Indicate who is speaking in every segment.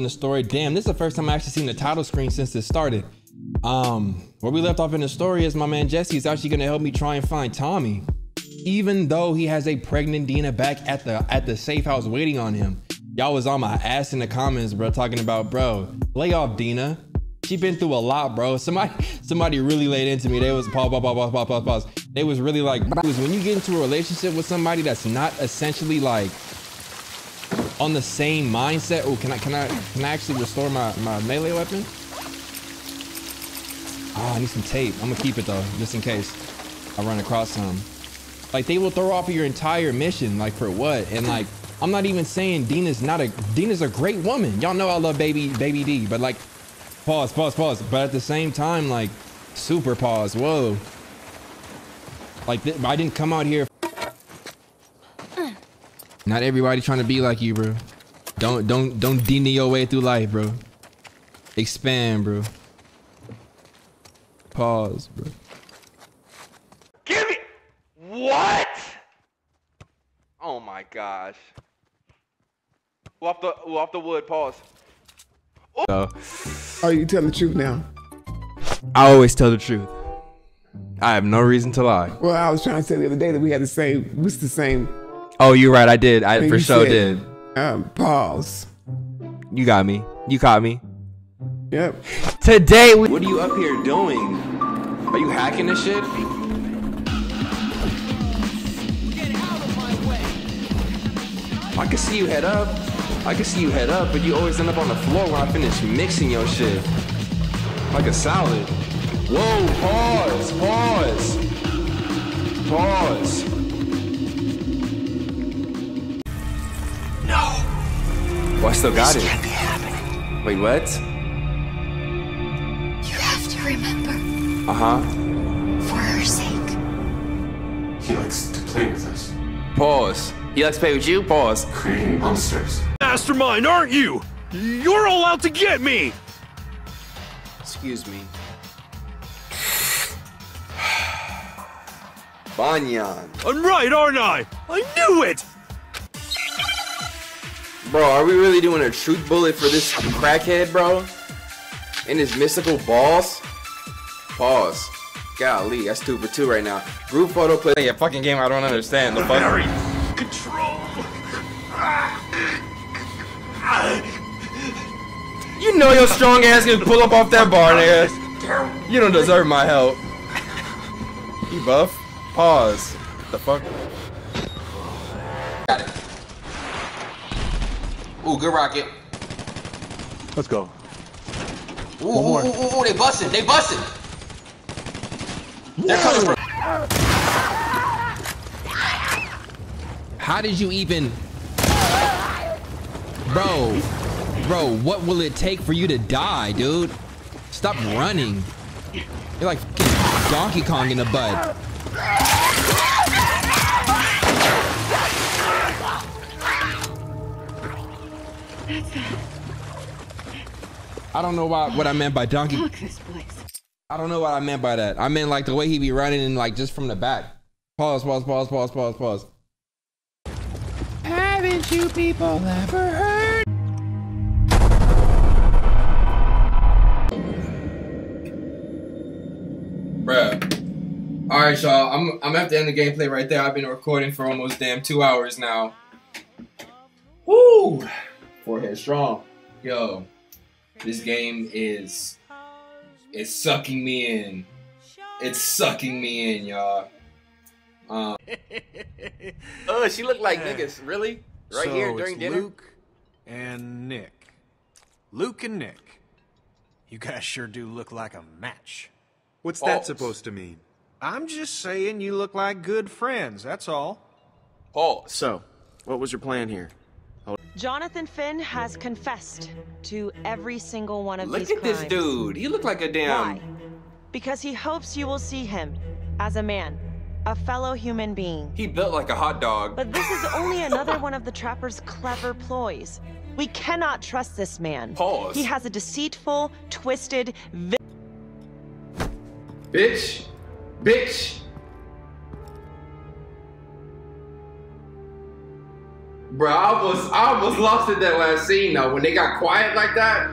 Speaker 1: in the story. Damn, this is the first time I actually seen the title screen since it started. Um, where we left off in the story is my man Jesse is actually gonna help me try and find Tommy, even though he has a pregnant Dina back at the at the safe house waiting on him. Y'all was on my ass in the comments, bro, talking about, bro, lay off Dina. She been through a lot, bro. Somebody, somebody really laid into me. They was pause, pause, pause, pause, pause, pause. They was really like, when you get into a relationship with somebody that's not essentially like on the same mindset. Oh, can I, can I, can I actually restore my my melee weapon? Oh, I need some tape. I'm gonna keep it though, just in case I run across some. Like they will throw off your entire mission, like for what? And like, I'm not even saying Dina's not a Dina's a great woman. Y'all know I love baby baby D, but like, pause, pause, pause. But at the same time, like, super pause. Whoa. Like I didn't come out here. Not everybody trying to be like you, bro. Don't don't don't Dina your way through life, bro. Expand, bro. Pause, bro.
Speaker 2: Give me what? Oh my gosh. Who off the who off the wood? Pause.
Speaker 1: So,
Speaker 3: Oh, you telling the truth now?
Speaker 1: I always tell the truth. I have no reason to lie.
Speaker 3: Well, I was trying to say the other day that we had the same, what's the same
Speaker 1: Oh, you're right. I did. I
Speaker 3: thing
Speaker 1: for sure
Speaker 3: said.
Speaker 1: did.
Speaker 3: Um, pause.
Speaker 1: You got me. You caught me.
Speaker 3: Yep.
Speaker 1: Today, we- what are you up here doing? Are you hacking this shit? I can see you head up. I can see you head up, but you always end up on the floor when I finish mixing your shit. Like a salad. Whoa, pause, pause. Pause. No. Oh, I still got it.
Speaker 4: can't be happening.
Speaker 1: Wait, what?
Speaker 4: You have to remember,
Speaker 1: Uh huh.
Speaker 4: for her sake.
Speaker 5: He likes to play with us,
Speaker 1: Pause. He likes to play with you? Pause.
Speaker 5: creating monsters.
Speaker 6: mastermind, aren't you? You're all out to get me!
Speaker 1: Excuse me. Banyan.
Speaker 6: I'm right, aren't I? I knew it!
Speaker 1: Bro, are we really doing a truth bullet for this crackhead, bro? And his mystical balls? Pause. Golly, that's two for two right now. Group photo play. Yeah, fucking game I don't understand. The fuck?
Speaker 6: Control.
Speaker 1: You know your strong ass can pull up off that bar, nigga. You don't deserve my help. You buff? Pause. The fuck? Got it. Ooh, good rocket.
Speaker 6: Let's go.
Speaker 1: Ooh, ooh, ooh, ooh, ooh, they busted. They busted. They're coming from. How did you even, bro? Bro, what will it take for you to die, dude? Stop running. You're like Donkey Kong in the butt. I don't know why, what I meant by Donkey.
Speaker 4: Fuck this place.
Speaker 1: I don't know what I meant by that. I meant like the way he be running and like just from the back. Pause, pause, pause, pause, pause, pause. Haven't you people ever heard? Bruh. Alright, y'all. I'm I'm at the end of the gameplay right there. I've been recording for almost damn two hours now. Woo! Forehead strong. Yo. This game is it's sucking me in. It's sucking me in, y'all. Um, oh, she looked like niggas. Really? Right
Speaker 7: so
Speaker 1: here during
Speaker 7: it's
Speaker 1: dinner?
Speaker 7: Luke and Nick. Luke and Nick. You guys sure do look like a match.
Speaker 8: What's
Speaker 1: False.
Speaker 8: that supposed to mean?
Speaker 7: I'm just saying you look like good friends, that's all.
Speaker 1: Pause.
Speaker 9: So, what was your plan here?
Speaker 10: Jonathan Finn has confessed to every single one of
Speaker 1: Look
Speaker 10: these Look
Speaker 1: at this dude. He looked like a damn.
Speaker 10: Why? Because he hopes you will see him as a man, a fellow human being.
Speaker 1: He built like a hot dog.
Speaker 10: But this is only another one of the trapper's clever ploys. We cannot trust this man.
Speaker 1: Pause.
Speaker 10: He has a deceitful, twisted, vi-
Speaker 1: Bitch. Bitch. Bro, I almost, I almost lost it that last scene though. When they got quiet like that.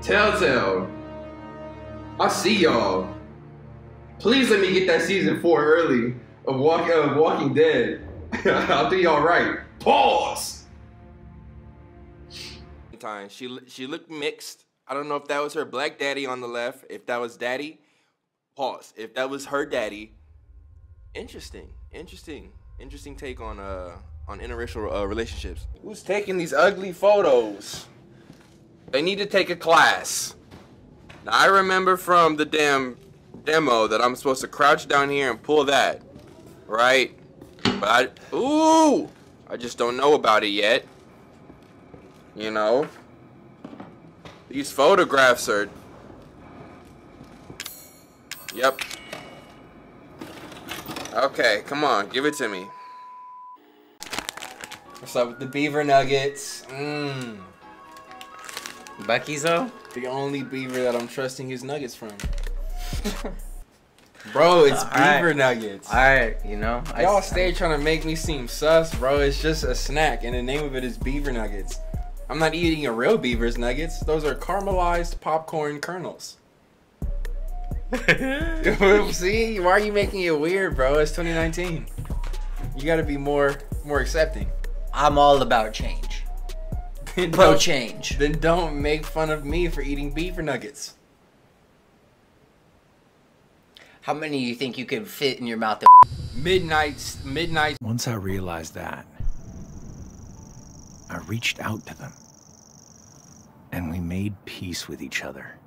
Speaker 1: Telltale. I see y'all. Please let me get that season four early of Walk of Walking Dead. I'll do y'all right. Pause. Time she she looked mixed. I don't know if that was her black daddy on the left. If that was daddy, pause. If that was her daddy, interesting, interesting, interesting take on uh on interracial uh, relationships. Who's taking these ugly photos? They need to take a class. Now I remember from the damn demo that I'm supposed to crouch down here and pull that, right? But I, ooh, I just don't know about it yet. You know, these photographs are. Yep. Okay, come on, give it to me. What's up with the beaver nuggets? Mmm.
Speaker 11: Buc-ee's though?
Speaker 1: The only beaver that I'm trusting his nuggets from. bro, it's
Speaker 11: All
Speaker 1: beaver
Speaker 11: right.
Speaker 1: nuggets.
Speaker 11: Alright, you know. I-
Speaker 1: Y'all stay trying to make me seem sus, bro. It's just a snack, and the name of it is beaver nuggets. I'm not eating a real beaver's nuggets. Those are caramelized popcorn kernels. See, why are you making it weird, bro? It's 2019. You got to be more more accepting.
Speaker 11: I'm all about change.
Speaker 1: Then
Speaker 11: Pro change.
Speaker 1: Then don't make fun of me for eating beaver nuggets.
Speaker 11: How many do you think you could fit in your mouth?
Speaker 1: Midnight, midnight.
Speaker 12: Once I realized that, I reached out to them. And we made peace with each other.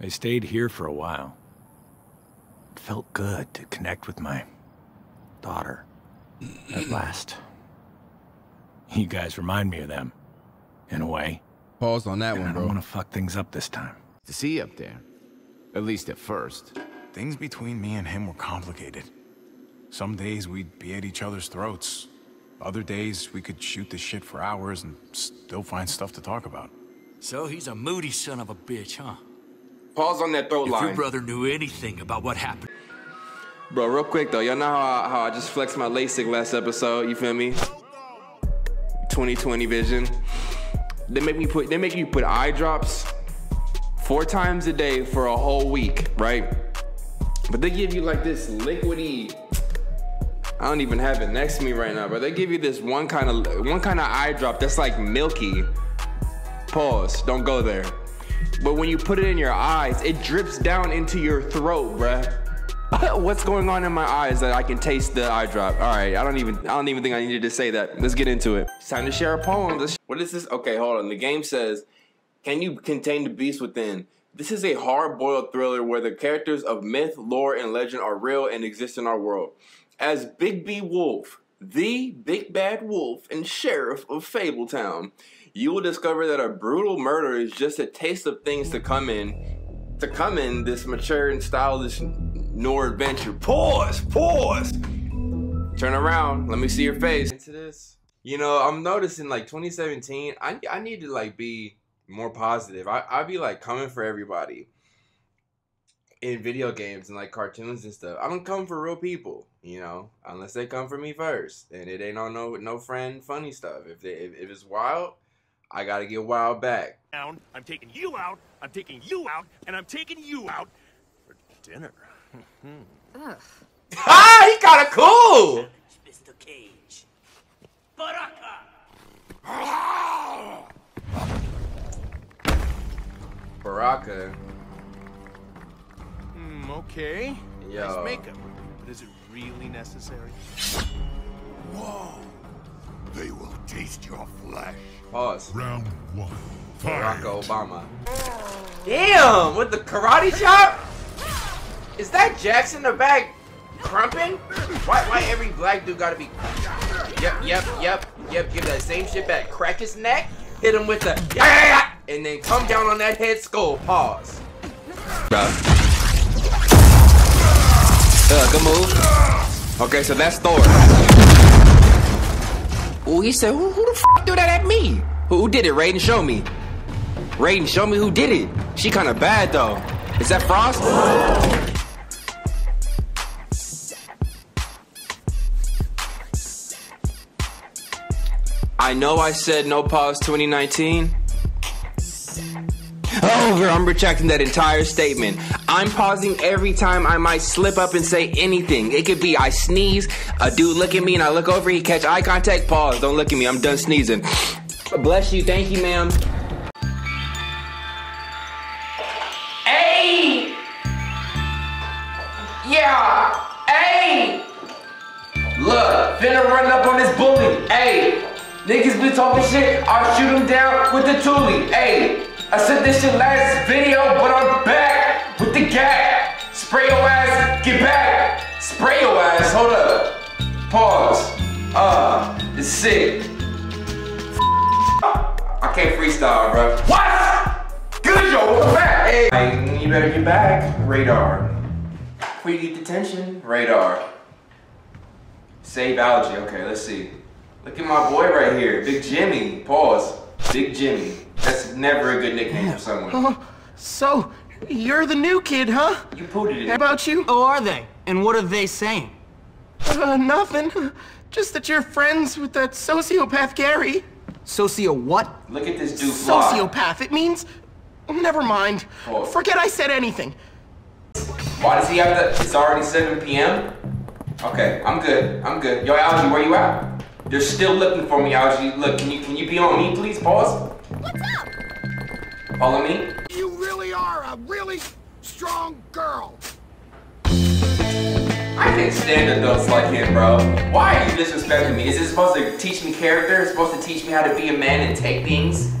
Speaker 12: I stayed here for a while. It felt good to connect with my daughter. At last. You guys remind me of them. In a way.
Speaker 13: Pause on that
Speaker 12: And
Speaker 13: one,
Speaker 12: I
Speaker 13: bro.
Speaker 12: don't want to fuck things up this time.
Speaker 14: To see you up there. At least at first.
Speaker 5: Things between me and him were complicated. Some days we'd be at each other's throats. Other days we could shoot the shit for hours and still find stuff to talk about.
Speaker 15: So he's a moody son of a bitch, huh?
Speaker 1: Pause on that throat
Speaker 15: If
Speaker 1: line.
Speaker 15: your brother knew anything about what happened.
Speaker 1: Bro, real quick though, y'all know how I, how I just flexed my LASIK last episode. You feel me? 2020 vision. They make me put they make you put eye drops four times a day for a whole week, right? But they give you like this liquidy. I don't even have it next to me right now, but they give you this one kind of one kind of eye drop that's like milky. Pause. Don't go there. But when you put it in your eyes, it drips down into your throat, bruh. What's going on in my eyes that I can taste the eye drop? All right, I don't even I don't even think I needed to say that. Let's get into it. It's time to share a poem. Let's- what is this? Okay, hold on. The game says, "Can you contain the beast within?" This is a hard-boiled thriller where the characters of myth, lore, and legend are real and exist in our world. As Bigby Wolf, the big bad wolf and sheriff of Fabletown, you will discover that a brutal murder is just a taste of things to come in to come in this mature and stylish noir adventure. Pause, pause. Turn around. Let me see your face. Into this. You know, I'm noticing like 2017. I I need to like be more positive. I I be like coming for everybody in video games and like cartoons and stuff. I don't come for real people, you know, unless they come for me first. And it ain't on no no friend funny stuff. If they if, if it's wild, I gotta get wild back.
Speaker 15: I'm taking you out. I'm taking you out, and I'm taking you out for dinner.
Speaker 16: Ugh.
Speaker 1: Ah, he got of cool.
Speaker 15: Mr. Cage.
Speaker 1: Baraka.
Speaker 7: Hmm, okay.
Speaker 1: Yo.
Speaker 7: Nice makeup. But is it really necessary?
Speaker 17: Whoa. They will taste your flesh.
Speaker 1: Pause.
Speaker 17: Round one.
Speaker 1: Barack Obama. Damn, with the karate chop? Is that Jackson the back crumping? Why, why every black dude gotta be? Yep, yep, yep, yep. Give that same shit back. Crack his neck. Hit him with the and then come down on that head skull. Pause. Bruh. Uh, good move. Okay, so that's Thor. Oh, he said, who, who the f do that at me? Who, who did it? Raiden, show me. Raiden, show me who did it. She kind of bad though. Is that Frost? I know I said no pause 2019. Over. I'm retracting that entire statement. I'm pausing every time I might slip up and say anything. It could be I sneeze, a dude look at me and I look over, he catch eye contact, pause, don't look at me, I'm done sneezing. Bless you, thank you, ma'am.
Speaker 18: Hey! Yeah! Hey! Look, finna run up on this bully. Hey! Niggas been talking shit, I'll shoot him down with the toolie. Hey! I said this shit last video, but I'm back with the gap. Spray your ass, get back. Spray your ass, hold up. Pause. Uh, it's sick. I can't freestyle, bro. What? Good, yo, welcome back. Hey, you better get back. Radar. Get detention, radar. Save Algie. Okay, let's see. Look at my boy right here, Big Jimmy. Pause. Big Jimmy. That's never a good nickname for someone.
Speaker 9: Oh, so you're the new kid, huh?
Speaker 18: You pooted it.
Speaker 9: How about you?
Speaker 19: Oh, are they? And what are they saying?
Speaker 9: Uh, nothing. Just that you're friends with that sociopath Gary.
Speaker 19: Socio what?
Speaker 18: Look at this dude fly.
Speaker 9: Sociopath. It means. Never mind.
Speaker 18: Oh.
Speaker 9: Forget I said anything.
Speaker 18: Why does he have to? It's already 7 p.m. Okay, I'm good. I'm good. Yo, Algie, where you at? They're still looking for me, Algie. Look, can you can you be on me, please? Pause.
Speaker 17: What's up?
Speaker 18: Follow me.
Speaker 17: You really are a really strong girl.
Speaker 18: I can't stand adults like him, bro. Why are you disrespecting me? Is this supposed to teach me character? It's supposed to teach me how to be a man and take things?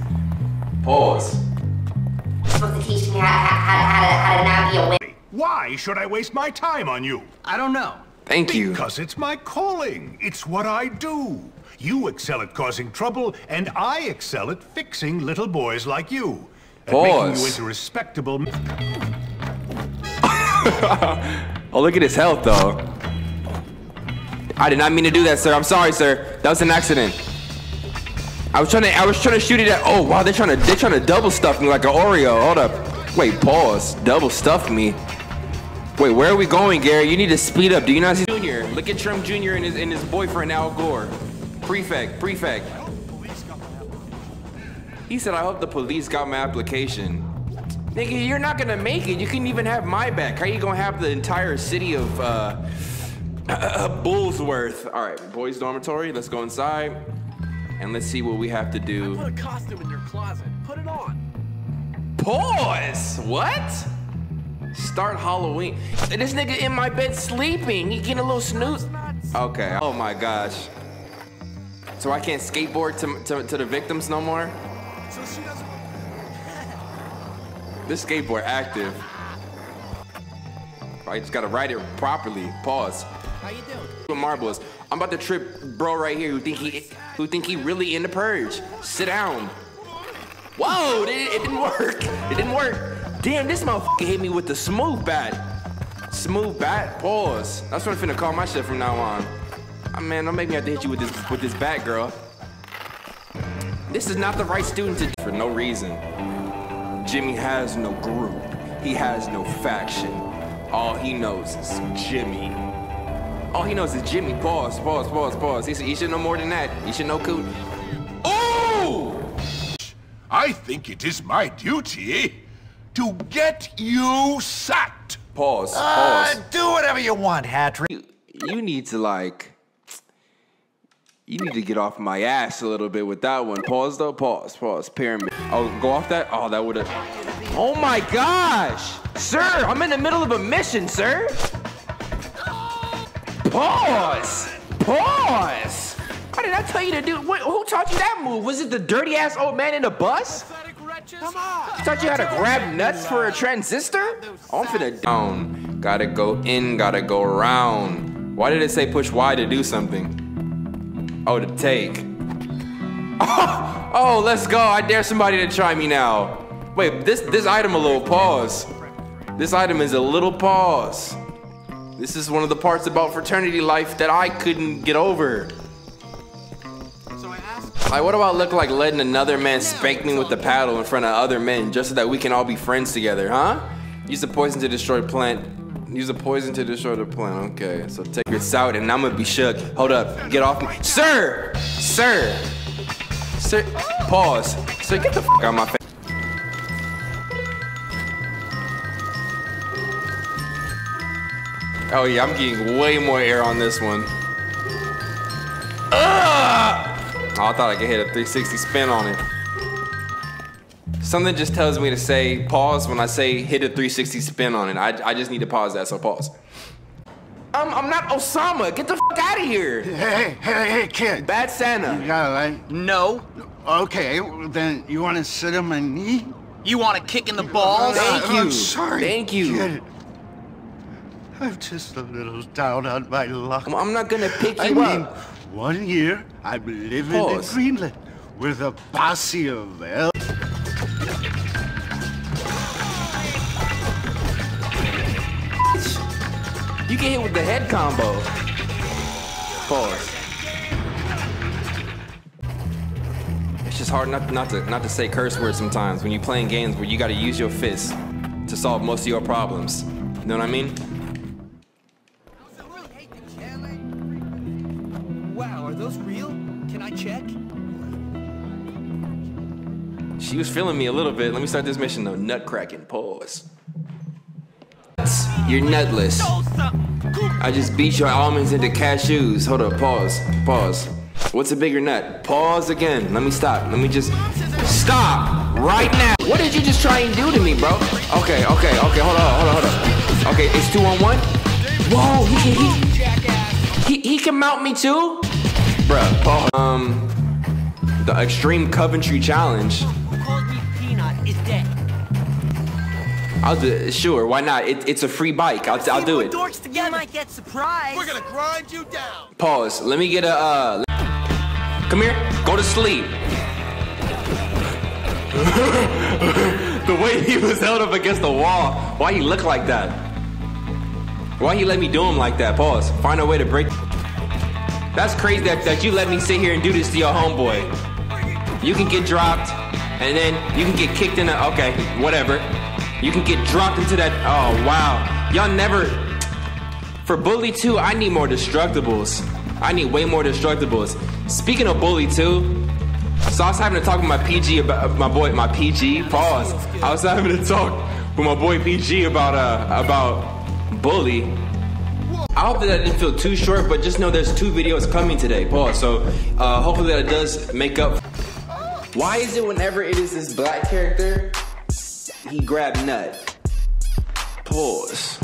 Speaker 18: Pause.
Speaker 4: It's supposed to teach me how, how, how, to, how to not be a wimp.
Speaker 7: Why should I waste my time on you?
Speaker 19: I don't know.
Speaker 1: Thank you.
Speaker 7: Because it's my calling. It's what I do. You excel at causing trouble, and I excel at fixing little boys like you. At making
Speaker 1: Pause.
Speaker 7: you into respectable.
Speaker 1: Oh, look at his health, though. I did not mean to do that, sir. I'm sorry, sir. That was an accident. I was trying to, I was trying to shoot it at. Oh, wow, they're trying to, they're trying to double stuff me like an Oreo. Hold up. Wait, pause. Double stuff me. Wait, where are we going, Gary? You need to speed up. Do you not see Junior? Look at Trump Jr. and his and his boyfriend Al Gore. Prefect, prefect. He said, "I hope the police got my application." Nigga, you're not gonna make it. You can't even have my back. How you gonna have the entire city of uh, Bullworth? All right, boys' dormitory. Let's go inside and let's see what we have to do.
Speaker 7: Put a costume in your closet. Put it on.
Speaker 1: Pause. What? Start Halloween. This nigga in my bed sleeping. He getting a little snooze. Okay. Oh my gosh. So I can't skateboard to, to, to the victims no more?
Speaker 7: So she doesn't.
Speaker 1: This skateboard active. I just gotta ride it properly. Pause.
Speaker 19: How you doing?
Speaker 1: With marbles. I'm about to trip bro right here who think he who think he really in the purge. Sit down. Whoa, it, it didn't work. It didn't work. Damn, this motherfucker hit me with the smooth bat. Smooth bat. Pause. That's what I'm finna call my shit from now on. Ah, man, don't make me have to hit you with this with this bat, girl. This is not the right student to for no reason. Jimmy has no group. He has no faction. All he knows is Jimmy. All he knows is Jimmy. Pause, pause, pause, pause. He, should- he should know more than that. He should know Coot.
Speaker 17: Oh! I think it is my duty to get you sacked.
Speaker 1: Pause,
Speaker 14: Uh,
Speaker 1: pause.
Speaker 14: do whatever you want, Hattrick.
Speaker 1: You, you need to like. You need to get off my ass a little bit with that one. Pause though. Pause. Pause. Pyramid. Oh, go off that. Oh, that would have. Oh my gosh, sir! I'm in the middle of a mission, sir. Pause. Pause. Why did I tell you to do? What, who taught you that move? Was it the dirty ass old man in the bus?
Speaker 19: Come on.
Speaker 1: Taught you had to grab nuts for a transistor? Oh, I'm finna down. Gotta go in, gotta go around. Why did it say push Y to do something? Oh, to take. Oh, let's go. I dare somebody to try me now. Wait, this this item a little pause. This item is a little pause. This is one of the parts about fraternity life that I couldn't get over. Like, what about look like letting another man spank me with the paddle in front of other men just so that we can all be friends together, huh? Use the poison to destroy plant. Use the poison to destroy the plant. Okay, so take this out and I'm gonna be shook. Hold up, get off me. Sir! Sir! Sir, pause. Sir, get the fuck out of my face. Oh yeah, I'm getting way more air on this one. Ah! Oh, I thought I could hit a 360 spin on it. Something just tells me to say pause when I say hit a 360 spin on it. I, I just need to pause that, so pause. Um, I'm not Osama. Get the fuck out of here.
Speaker 14: Hey, hey, hey, hey, hey, kid.
Speaker 1: Bad Santa.
Speaker 14: You got it, right?
Speaker 20: No.
Speaker 14: Okay, then you want to sit on my knee?
Speaker 20: You want a kick in the balls?
Speaker 1: Thank you.
Speaker 14: I'm sorry.
Speaker 1: Thank you.
Speaker 14: Kid. I'm just a little down on my luck.
Speaker 1: I'm, I'm not gonna pick
Speaker 14: I
Speaker 1: you
Speaker 14: mean,
Speaker 1: up.
Speaker 14: One year I'm living
Speaker 1: Pause.
Speaker 14: in Greenland with a posse of el-
Speaker 1: You get hit with the head combo. Pause. It's just hard not, not to not to say curse words sometimes when you're playing games where you got to use your fists to solve most of your problems. You know what I mean? She was feeling me a little bit. Let me start this mission though. Nutcracking. Pause. You're nutless. I just beat your almonds into cashews. Hold up. Pause. Pause. What's a bigger nut? Pause again. Let me stop. Let me just stop right now. What did you just try and do to me, bro? Okay, okay, okay. Hold on, hold on, hold on. Okay, it's two on one. Whoa, he can he, he, he can mount me too, Pause. Um, the extreme Coventry challenge. I'll do it. Sure, why not? It, it's a free bike. I'll, I'll do it.
Speaker 20: Dorks together. You might get surprised.
Speaker 14: We're gonna grind you down.
Speaker 1: Pause. Let me get a. Uh, come here. Go to sleep. the way he was held up against the wall. Why he look like that? Why he let me do him like that? Pause. Find a way to break. That's crazy that, that you let me sit here and do this to your homeboy. You can get dropped, and then you can get kicked in the. Okay, whatever. You can get dropped into that. Oh, wow. Y'all never. For Bully 2, I need more Destructibles. I need way more Destructibles. Speaking of Bully 2, so I was having to talk with my PG about my boy, my PG. Pause. I was having to talk with my boy PG about uh about Bully. I hope that that didn't feel too short, but just know there's two videos coming today. Pause. So uh, hopefully that it does make up. Why is it whenever it is this black character, he grabbed nut? Pause.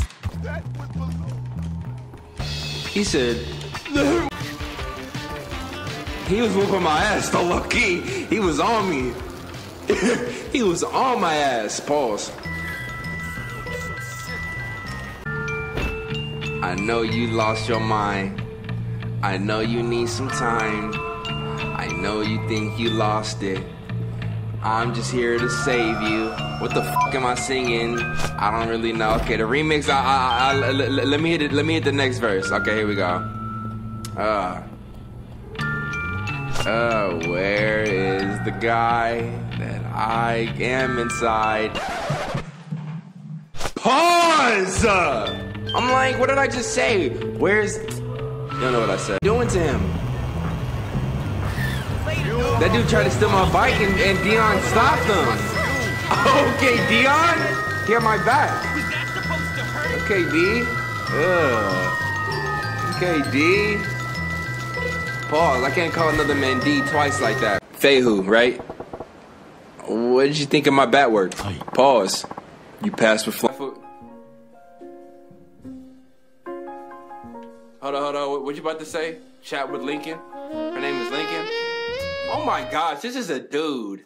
Speaker 1: He said, he was whooping my ass, low key. He was on me. he was on my ass. Pause. I know you lost your mind. I know you need some time. I know you think you lost it. I'm just here to save you. What the fuck am I singing? I don't really know. Okay, the remix. I, I, let- let me hit it. Let me hit the next verse. Okay, here we go. Uh. Uh, where is the guy that I am inside? Pause! I'm like, what did I just say? Where's. You don't know what I said. Doing to him. That dude tried to steal my bike and, and Dion stopped him. Okay, Dion, get my back. Okay, D. Ugh. Okay, D. Pause. I can't call another man D twice like that. Fehu, right? What did you think of my bat work? Pause. You passed with fly. Hold on, hold on. What, what you about to say? Chat with Lincoln? Her name is Lincoln? Oh my gosh, this is a dude.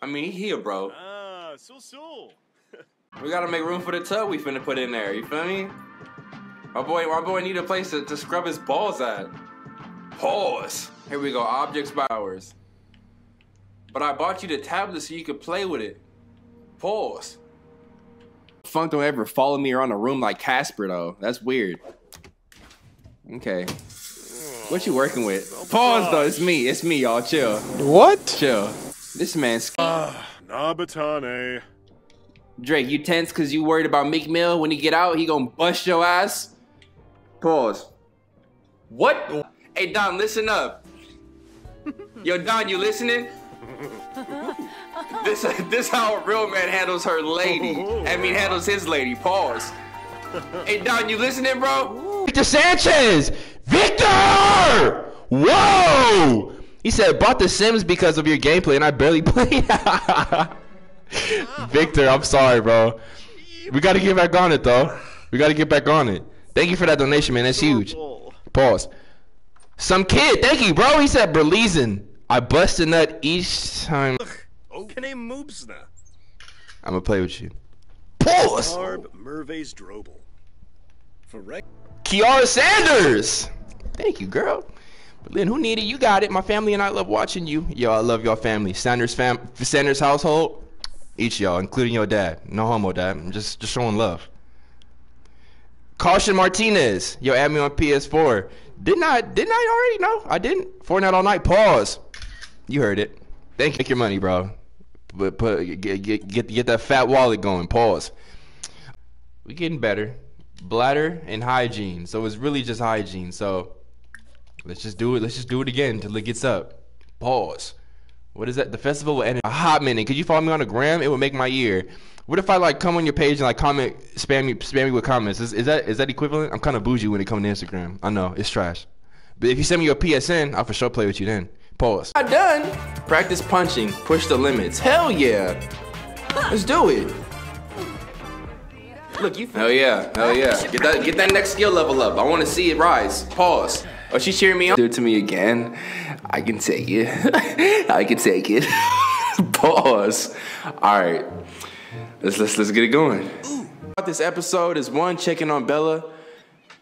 Speaker 1: I mean, he here, bro.
Speaker 17: Ah, so so.
Speaker 1: We gotta make room for the tub we finna put in there. You feel me? My boy, my boy need a place to, to scrub his balls at. Pause. Here we go. Objects by hours. But I bought you the tablet so you could play with it. Pause. Funk don't ever follow me around the room like Casper though. That's weird. Okay. What you working with? Pause though. It's me. It's me, y'all. Chill.
Speaker 17: What?
Speaker 1: Chill. This man's.
Speaker 17: Uh, Nabatane.
Speaker 1: Drake, you tense because you worried about Meek Mill when he get out, he gonna bust your ass? Pause. What? Hey Don, listen up. Yo, Don, you listening? This this how a real man handles her lady. I mean handles his lady. Pause. Hey Don, you listening, bro?
Speaker 21: Victor Sanchez! Victor! Whoa! He said, bought The Sims because of your gameplay and I barely played. Victor, I'm sorry, bro. We gotta get back on it, though. We gotta get back on it. Thank you for that donation, man. That's huge. Pause. Some kid, thank you, bro. He said, Berleasin. I bust a nut each time.
Speaker 17: Okene Moobsna.
Speaker 21: I'm gonna play with you. Pause!
Speaker 17: Barb Merve's Drobel. For reg-
Speaker 21: Kiara Sanders. Thank you, girl. But Lynn, who needed? You got it. My family and I love watching you. Yo, I love your family. Sanders fam, Sanders household. Each y'all, including your dad. No homo, dad. I'm just just showing love. Caution Martinez. Yo, add me on PS4. Didn't I? Didn't I already? No, I didn't. Fortnite all night. Pause. You heard it. Thank you. Take your money, bro. But put get get get, get that fat wallet going. Pause. We getting better. Bladder and hygiene. So it's really just hygiene. So let's just do it. Let's just do it again until it gets up. Pause. What is that? The festival will end in a hot minute. Could you follow me on the gram? It would make my year. What if I like come on your page and like comment, spam me, spam me with comments? Is, is that is that equivalent? I'm kind of bougie when it comes to Instagram. I know it's trash. But if you send me your PSN, I'll for sure play with you then. Pause.
Speaker 1: Not done. Practice punching. Push the limits. Hell yeah. Let's do it. Look, you. Hell yeah. Hell yeah. Get that. Get that next skill level up. I want to see it rise. Pause. Oh, she's cheering me on. Do it to me again. I can take it. I can take it. Pause. All right. Let's let's let's get it going. This episode is one checking on Bella,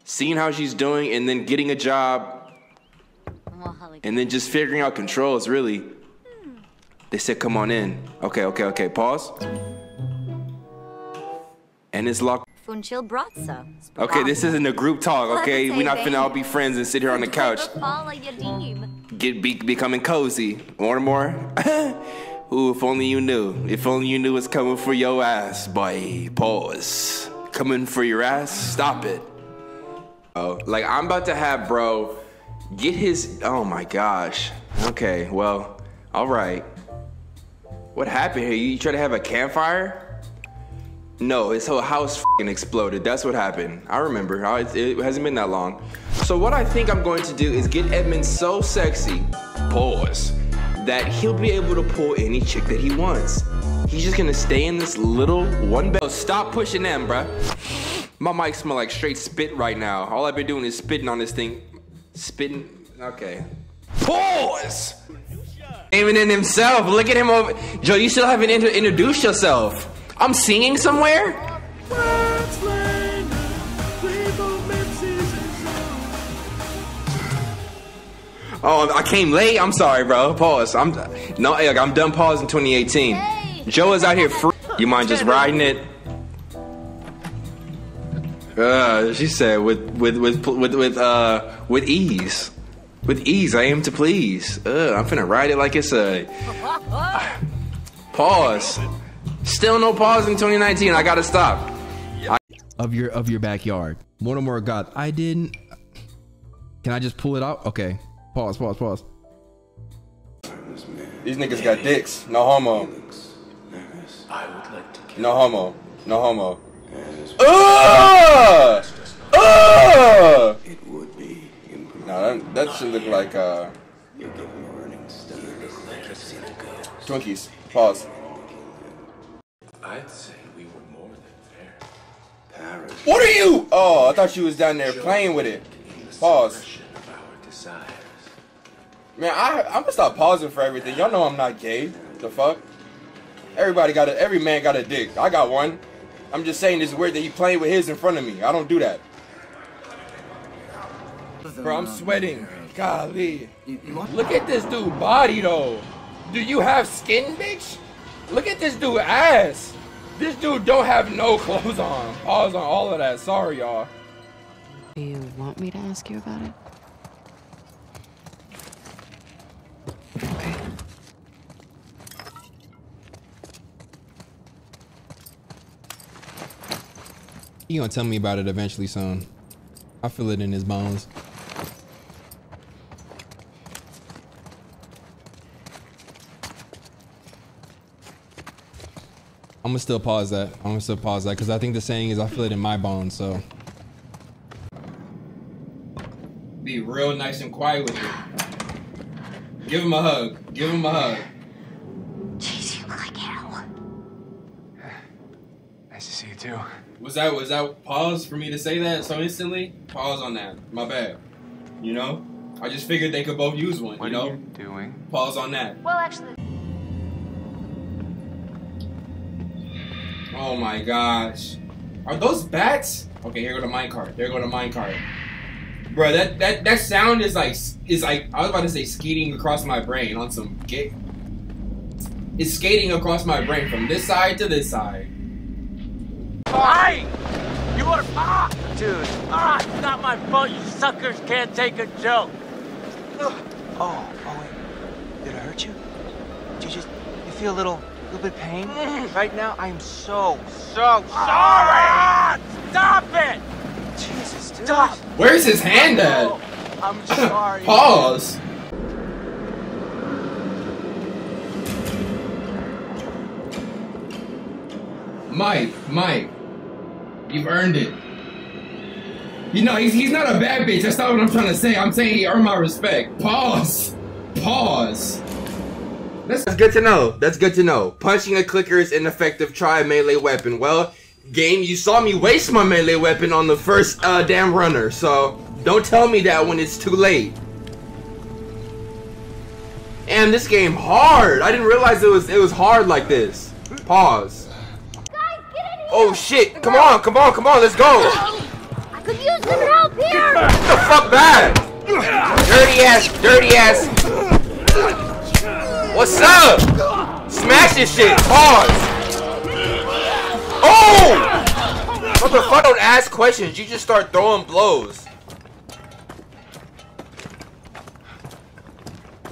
Speaker 1: seeing how she's doing, and then getting a job, and then just figuring out controls. Really. They said, "Come on in." Okay, okay, okay. Pause. And it's locked.
Speaker 22: Funchil Bratza.
Speaker 1: Okay, this isn't a group talk. Okay, we're not finna all be friends and sit here on the couch.
Speaker 22: Follow your team.
Speaker 1: Get be, becoming cozy. More and more. Ooh, if only you knew. If only you knew it's coming for your ass, boy. Pause. Coming for your ass? Stop it. Oh, like I'm about to have bro get his. Oh my gosh. Okay, well, all right. What happened here? You try to have a campfire? No, his whole house exploded. That's what happened. I remember. I- It hasn't been that long. So what I think I'm going to do is get Edmund so sexy, pause, that he'll be able to pull any chick that he wants. He's just gonna stay in this little one bed. Oh, stop pushing them, bruh. My mic smell like straight spit right now. All I've been doing is spitting on this thing. Spitting. Okay. Pause. Aiming in himself. Look at him over. Joe, you still haven't introduced yourself. I'm singing somewhere. Oh, I came late. I'm sorry, bro. Pause. I'm no, I'm done pausing 2018. Joe is out here free. You mind just riding it? Uh, she said with with with with with uh with ease, with ease. I aim to please. Uh, I'm finna ride it like it's a pause. Still no pause in 2019. I gotta stop.
Speaker 23: of your of your backyard. One or more God. I didn't. Can I just pull it out? Okay. Pause. Pause. Pause.
Speaker 1: These niggas got dicks. No homo. No homo. No homo. Ugh! Ugh! It would be. No, that, that should look like uh. Twinkies. Pause.
Speaker 24: I'd say we were more than fair. Paris.
Speaker 1: What are you? Oh, I thought you was down there playing with it. Pause. Man, I I'm gonna stop pausing for everything. Y'all know I'm not gay. The fuck? Everybody got a every man got a dick. I got one. I'm just saying it's weird that he playing with his in front of me. I don't do that. Bro, I'm sweating. Golly. Look at this dude body though. Do you have skin, bitch? Look at this dude ass. This dude don't have no clothes on. Pause on all of that. Sorry, y'all.
Speaker 25: Do you want me to ask you about it?
Speaker 23: He gonna tell me about it eventually soon. I feel it in his bones.
Speaker 1: I'm gonna still pause that. I'm gonna still pause that because I think the saying is I feel it in my bones. So be real nice and quiet with it. Give him a hug. Give him a hug.
Speaker 4: Jeez, you look like hell.
Speaker 12: Nice to see you too.
Speaker 1: Was that was that pause for me to say that so instantly? Pause on that. My bad. You know, I just figured they could both use one.
Speaker 12: What
Speaker 1: you
Speaker 12: are
Speaker 1: know,
Speaker 12: you doing?
Speaker 1: pause on that.
Speaker 4: Well, actually,
Speaker 1: Oh my gosh. Are those bats? Okay, here go the minecart. There go the minecart. Bro, that, that that sound is like is like I was about to say skating across my brain on some gay. It's skating across my brain from this side to this side.
Speaker 20: Hey! You wanna ah! Dude. Ah, it's not my fault you suckers can't take a joke.
Speaker 26: Oh, oh wait. Did it hurt you? Did you just you feel a little little bit of pain? Right now I am so, so
Speaker 20: Ah,
Speaker 26: sorry!
Speaker 20: Stop it!
Speaker 26: Jesus, dude.
Speaker 20: Stop!
Speaker 1: Where's his hand at?
Speaker 20: I'm sorry.
Speaker 1: Pause. Mike, Mike, you've earned it. You know, he's, he's not a bad bitch. That's not what I'm trying to say. I'm saying he earned my respect. Pause. Pause. That's good to know. That's good to know. Punching a clicker is ineffective. Try melee weapon. Well, game, you saw me waste my melee weapon on the first uh, damn runner, so don't tell me that when it's too late. And this game hard. I didn't realize it was it was hard like this. Pause. Oh shit! Come on, come on, come on, let's go!
Speaker 4: I could use some help here.
Speaker 1: Get the fuck back! Dirty ass, dirty ass. What's up? Smash this shit. Pause. Oh! What the fuck? Don't ask questions. You just start throwing blows.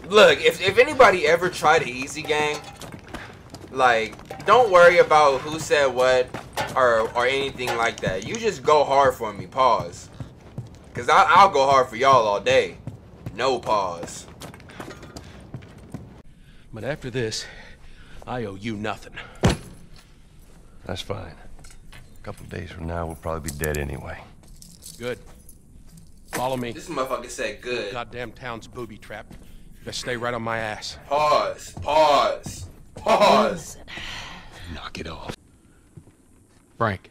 Speaker 1: Look, if, if anybody ever tried an easy game, like, don't worry about who said what or or anything like that. You just go hard for me. Pause. Cause I, I'll go hard for y'all all day. No pause.
Speaker 7: But after this, I owe you nothing.
Speaker 27: That's fine. A couple days from now, we'll probably be dead anyway.
Speaker 7: Good. Follow me.
Speaker 1: This motherfucker said good.
Speaker 7: Goddamn town's booby trapped. Just stay right on my ass.
Speaker 1: Pause. Pause. Pause.
Speaker 7: Knock it off. Frank.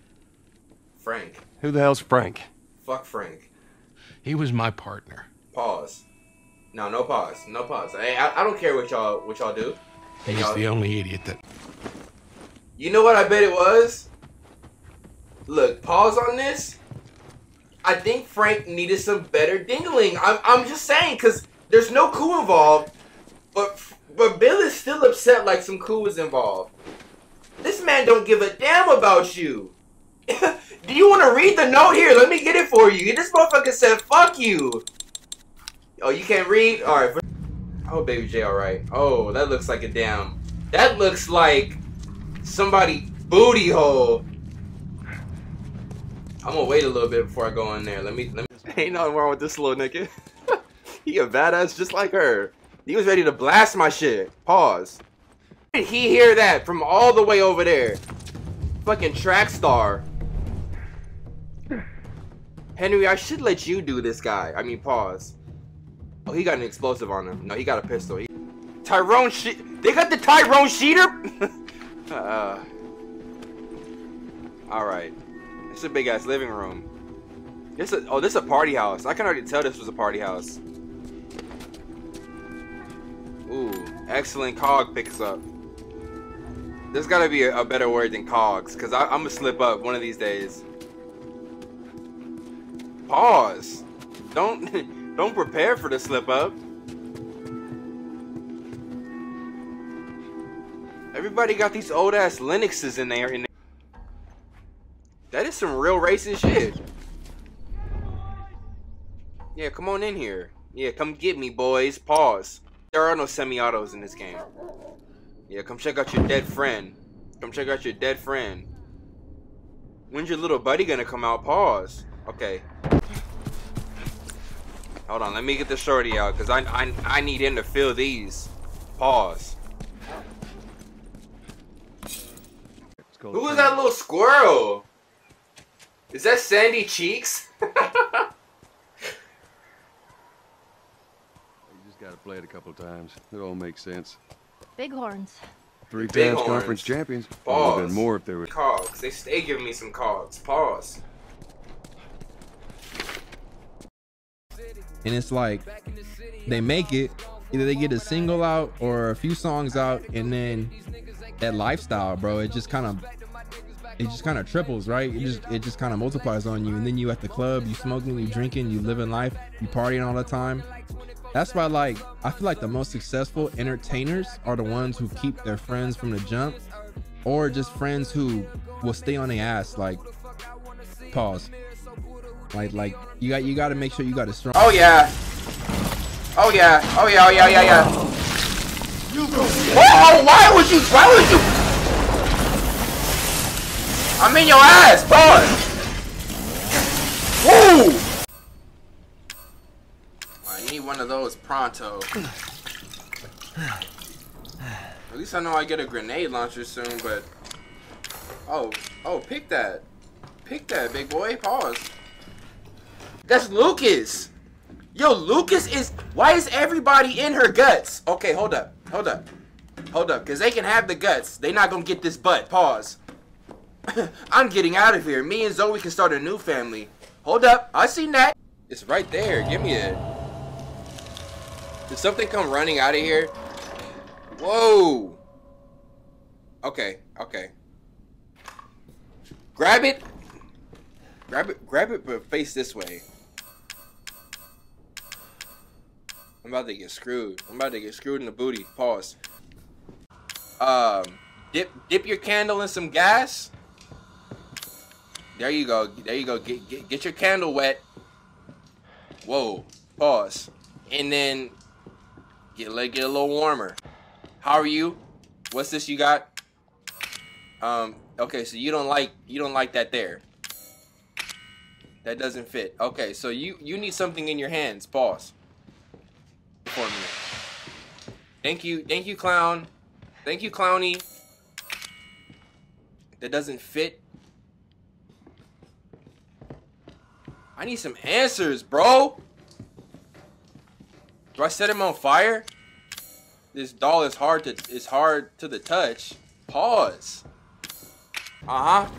Speaker 1: Frank.
Speaker 27: Who the hell's Frank?
Speaker 1: Fuck Frank.
Speaker 7: He was my partner.
Speaker 1: Pause. No, no pause. No pause. Hey, I, I don't care what y'all what y'all do.
Speaker 7: He's
Speaker 1: Y'all-
Speaker 7: the only idiot that.
Speaker 1: You know what I bet it was? Look, pause on this. I think Frank needed some better dingling. I'm, I'm just saying, because there's no coup involved, but but Bill is still upset like some coup is involved. This man don't give a damn about you. Do you want to read the note here? Let me get it for you. This motherfucker said, fuck you. Oh, you can't read? Alright. Oh, baby J, alright. Oh, that looks like a damn... That looks like somebody booty hole. I'm gonna wait a little bit before I go in there. Let me. Let me. Ain't nothing wrong with this little nigga. he a badass just like her. He was ready to blast my shit. Pause. Did he hear that from all the way over there? Fucking track star. Henry, I should let you do this guy. I mean, pause. Oh, he got an explosive on him. No, he got a pistol. He... Tyrone she They got the Tyrone Sheeter? uh, Alright. It's a big ass living room. This is, oh, this is a party house. I can already tell this was a party house. Ooh, excellent cog picks up. There's gotta be a, a better word than cogs, because I'm gonna slip up one of these days. Pause. Don't don't prepare for the slip up. Everybody got these old ass Linuxes in there. In there. that is some real racist shit. Yeah, come on in here. Yeah, come get me, boys. Pause. There are no semi-autos in this game. Yeah, come check out your dead friend. Come check out your dead friend. When's your little buddy gonna come out? Pause. Okay. Hold on, let me get the shorty out, because I, I, I need him to fill these. Pause. Who is that little squirrel? Is that Sandy Cheeks?
Speaker 27: You just gotta play it a couple times. It all makes sense.
Speaker 22: Bighorns.
Speaker 27: Three times
Speaker 1: Bighorns.
Speaker 27: conference champions. Would have
Speaker 1: Pause.
Speaker 27: been more if they were.
Speaker 1: Cogs. They stay giving me some cogs. Pause.
Speaker 23: And it's like they make it either they get a single out or a few songs out and then that lifestyle bro it just kind of it just kind of triples right? It just it just kind of multiplies on you. And then you at the club you smoking you drinking you living life you partying all the time. That's why like i feel like the most successful entertainers are the ones who keep their friends from the jump or just friends who will stay on their ass like pause like like you got you got to make sure you got a strong
Speaker 1: Oh yeah. Oh yeah. Oh yeah. Oh yeah. Yeah. Yeah. Whoa! Why would you? Why would you? I'm in your ass, boy. Woo! I need one of those pronto. At least I know I get a grenade launcher soon, but. Oh, oh, pick that. Pick that, big boy. Pause. That's Lucas. Yo, Lucas is. Why is everybody in her guts? Okay, hold up. Hold up. Hold up. Because they can have the guts. They not going to get this butt. Pause. I'm getting out of here. Me and Zoe can start a new family. Hold up. I seen that. It's right there. Give me it. Did something come running out of here? Whoa. Okay. Okay. Grab it. Grab it. Grab it, but face this way. I'm about to get screwed. I'm about to get screwed in the booty. Pause. Um, dip dip your candle in some gas. There you go. There you go. Get get, get your candle wet. Whoa. Pause. And then get let get a little warmer. How are you? What's this you got? Um. Okay, so you don't like you don't like that there. That doesn't fit. Okay, so you you need something in your hands. Pause. For me. Thank you, thank you, clown. Thank you, clowny. That doesn't fit. I need some answers, bro. Do I set him on fire? This doll is hard to is hard to the touch. Pause. Uh huh.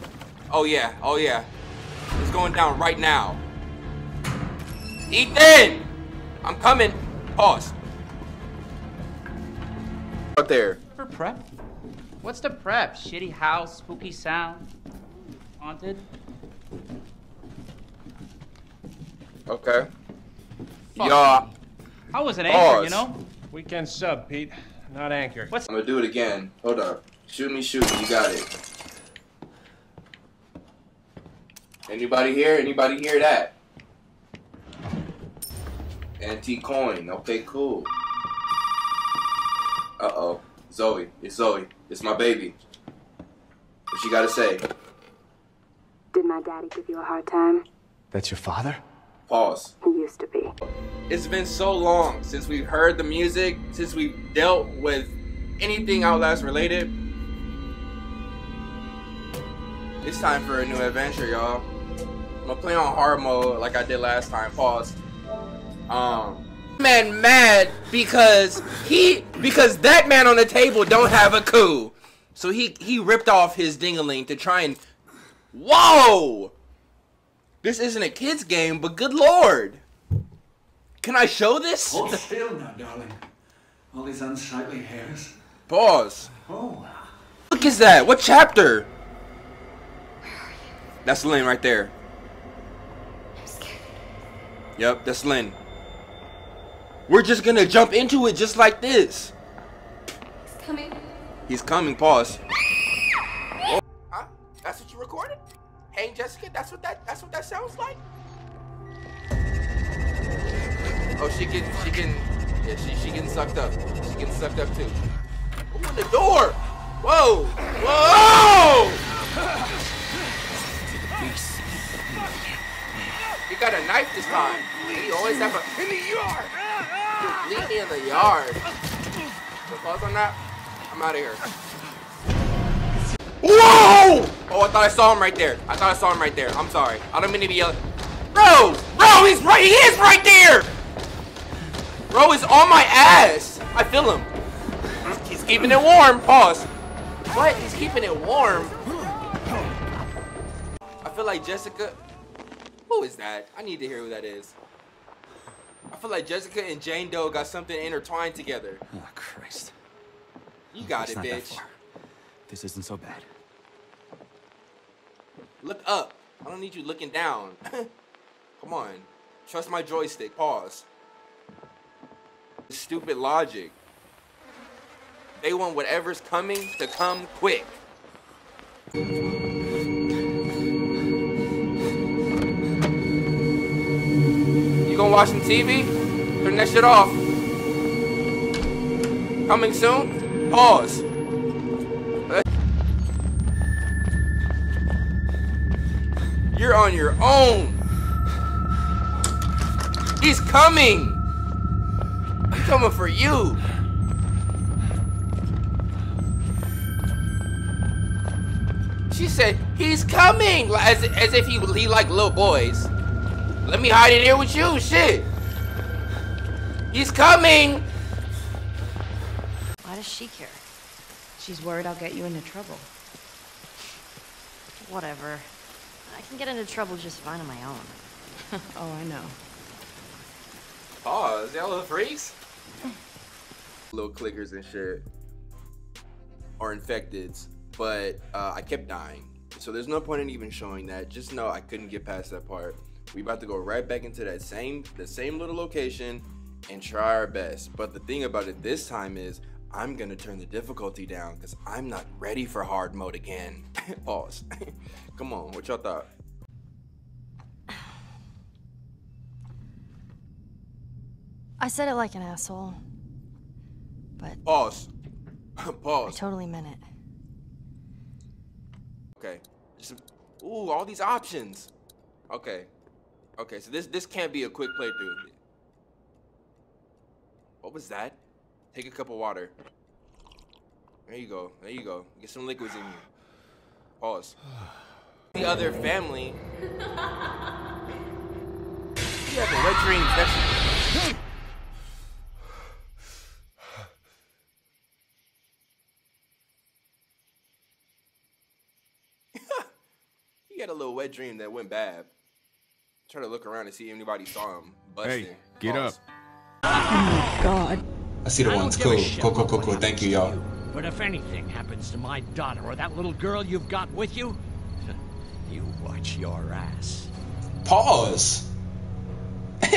Speaker 1: Oh yeah. Oh yeah. It's going down right now. Ethan! I'm coming. Pause. Up there.
Speaker 28: For prep? What's the prep? Shitty house, spooky sound, haunted?
Speaker 1: Okay.
Speaker 28: Fuck.
Speaker 1: Y'all.
Speaker 28: I was an anchor, you know?
Speaker 29: Weekend sub, Pete. Not anchor.
Speaker 28: What's
Speaker 1: I'm gonna do it again. Hold up. Shoot me, shoot me. You got it. Anybody here? Anybody hear that? Antique coin. Okay, cool. Uh oh. Zoe. It's Zoe. It's my baby. What she gotta say?
Speaker 30: Did my daddy give you a hard time?
Speaker 31: That's your father?
Speaker 1: Pause.
Speaker 30: He used to be.
Speaker 1: It's been so long since we've heard the music, since we've dealt with anything Outlast related. It's time for a new adventure, y'all. I'm gonna play on hard mode like I did last time. Pause. Um, man, mad because he because that man on the table don't have a coup, so he he ripped off his dingaling to try and. Whoa! This isn't a kid's game, but good lord. Can I show this?
Speaker 32: Hold still now, darling. All these unsightly hairs.
Speaker 1: Pause.
Speaker 32: Oh.
Speaker 1: Look is that? What chapter? That's Lynn right there. Yep, that's Lynn. We're just gonna jump into it just like this.
Speaker 30: He's coming.
Speaker 1: He's coming, pause. Oh, Huh? That's what you recorded? Hey Jessica, that's what that that's what that sounds like? Oh she can. she can. yeah, she she getting sucked up. She getting sucked up too. Open the door! Whoa! Whoa! He got a knife this time. He always have a in the yard. Leave me in the yard. So pause on that. I'm out of here. Whoa! Oh, I thought I saw him right there. I thought I saw him right there. I'm sorry. I don't mean to be yelling. Bro, bro, he's right. He is right there. Bro is on my ass. I feel him. He's, he's keeping it warm. Pause. What? He's keeping it warm. I feel like Jessica. Who is that? I need to hear who that is. I feel like Jessica and Jane Doe got something intertwined together.
Speaker 32: Oh, Christ.
Speaker 1: You got
Speaker 32: It's
Speaker 1: it, bitch.
Speaker 32: This isn't so bad.
Speaker 1: Look up. I don't need you looking down. Come on. Trust my joystick. Pause. Stupid logic. They want whatever's coming to come quick. You gonna watch some TV? Turn that shit off. Coming soon? Pause. You're on your own. He's coming. He's coming for you. She said, he's coming. As, as if he, he like little boys. Let me hide in here with you. Shit. He's coming.
Speaker 22: Why does she care?
Speaker 25: She's worried I'll get you into trouble.
Speaker 22: Whatever. I can get into trouble just fine on my own.
Speaker 25: oh, I know.
Speaker 1: Pause. Y'all little freaks. little clickers and shit are infected, but uh, I kept dying. So there's no point in even showing that. Just know I couldn't get past that part. We about to go right back into that same the same little location and try our best. But the thing about it this time is I'm gonna turn the difficulty down because I'm not ready for hard mode again. Pause. Come on, what y'all thought?
Speaker 22: I said it like an asshole. But
Speaker 1: Pause. Pause.
Speaker 22: I totally meant it.
Speaker 1: Okay. Just, ooh, all these options. Okay. Okay, so this this can't be a quick playthrough. What was that? Take a cup of water. There you go. There you go. Get some liquids in you. Pause. The other family. You having wet dreams. That's He had a little wet dream that went bad. Try to look around and see if anybody saw him. Busting.
Speaker 5: Hey, get up.
Speaker 25: Oh God.
Speaker 1: I see the
Speaker 20: I don't
Speaker 1: ones. Cool. Cool, cool, cool, cool. Thank
Speaker 20: happens
Speaker 1: you,
Speaker 20: to
Speaker 1: y'all.
Speaker 20: But if anything happens to my daughter or that little girl you've got with you, you watch your ass.
Speaker 1: Pause.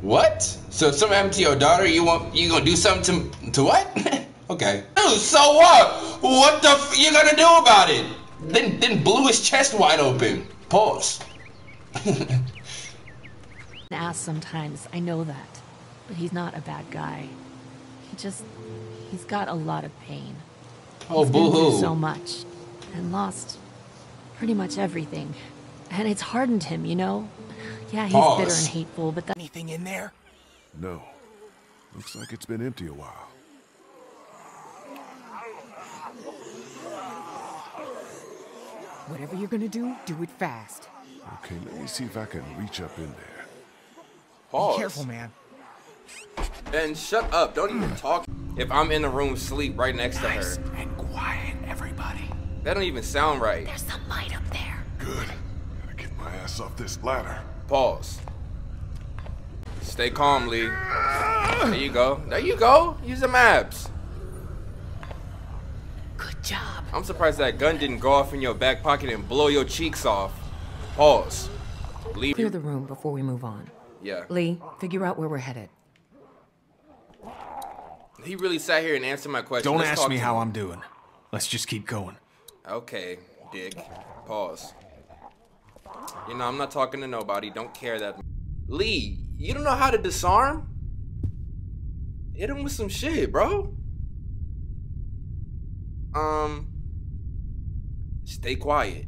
Speaker 1: what? So if something happened to your daughter, you want you gonna do something to to what? okay. Dude, so what? What the f- you gonna do about it? Then then blew his chest wide open. Pause.
Speaker 25: An ass sometimes, I know that. But he's not a bad guy. He just. He's got a lot of pain.
Speaker 1: Oh,
Speaker 25: He's been through
Speaker 1: boo-hoo.
Speaker 25: so much. And lost pretty much everything. And it's hardened him, you know? Yeah, he's bitter and hateful, but that.
Speaker 32: Anything in there?
Speaker 17: No. Looks like it's been empty a while.
Speaker 33: Whatever you're gonna do, do it fast.
Speaker 17: Okay, let me see if I can reach up in there.
Speaker 1: Pause.
Speaker 33: Be careful, man.
Speaker 1: And shut up. Don't even hmm. talk. If I'm in the room sleep right next to her.
Speaker 32: And quiet, everybody.
Speaker 1: That don't even sound right.
Speaker 22: There's some light up there.
Speaker 17: Good. Gotta get my ass off this ladder.
Speaker 1: Pause. Stay calm, Lee. There you go. There you go. Use the maps.
Speaker 22: Good job.
Speaker 1: I'm surprised that gun didn't go off in your back pocket and blow your cheeks off. Pause. Lee.
Speaker 33: Clear the room before we move on.
Speaker 1: Yeah.
Speaker 33: Lee, figure out where we're headed.
Speaker 1: He really sat here and answered my question.
Speaker 5: Don't
Speaker 1: Let's
Speaker 5: ask me how
Speaker 1: him.
Speaker 5: I'm doing. Let's just keep going.
Speaker 1: Okay, dick. Pause. You know, I'm not talking to nobody. Don't care that. Lee, you don't know how to disarm? Hit him with some shit, bro. Um, stay quiet.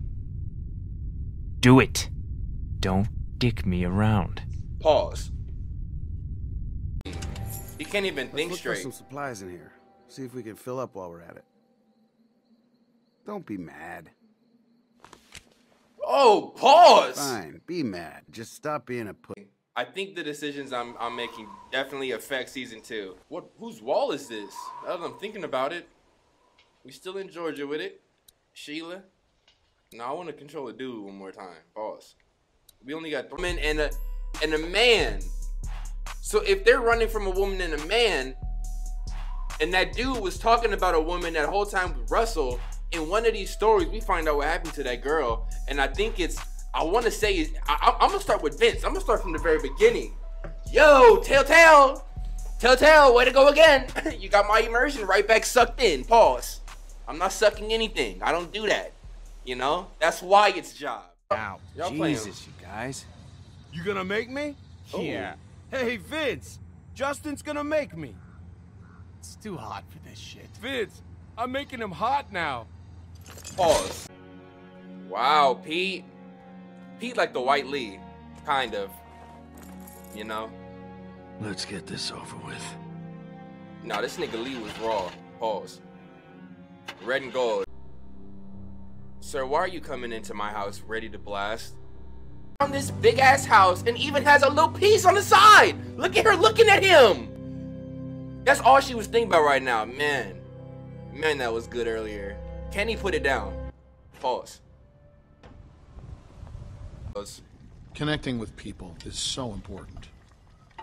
Speaker 34: Do it. Don't dick me around.
Speaker 1: Pause. He can't even
Speaker 35: Let's
Speaker 1: think
Speaker 35: look
Speaker 1: straight.
Speaker 35: for some supplies in here. See if we can fill up while we're at it. Don't be mad.
Speaker 1: Oh, pause.
Speaker 36: Fine, be mad. Just stop being a pussy.
Speaker 1: I think the decisions I'm I'm making definitely affect season two. What whose wall is this? Now that I'm thinking about it, we still in Georgia with it. Sheila. No, I want to control a dude one more time. Pause. We only got three men and a and a man. So if they're running from a woman and a man, and that dude was talking about a woman that whole time with Russell, in one of these stories, we find out what happened to that girl, and I think it's I want to say I, am gonna start with Vince. I'm gonna start from the very beginning. Yo, Telltale, Telltale, way to go again. you got my immersion right back sucked in. Pause. I'm not sucking anything. I don't do that. You know, that's why it's job.
Speaker 36: Wow,
Speaker 1: Y'all
Speaker 36: Jesus, you guys.
Speaker 29: You gonna make me?
Speaker 36: Yeah. Oh.
Speaker 29: Hey, Vince. Justin's gonna make me.
Speaker 36: It's too hot for this shit.
Speaker 29: Vince, I'm making him hot now.
Speaker 1: Pause. Wow, Pete. Pete like the White Lee, kind of. You know?
Speaker 27: Let's get this over with.
Speaker 1: Nah, this nigga Lee was raw. Pause. Red and gold. Sir, why are you coming into my house ready to blast? On this big ass house and even has a little piece on the side. Look at her looking at him. That's all she was thinking about right now. Man. Man, that was good earlier. Can he put it down? Pause. Pause.
Speaker 37: Connecting with people is so important.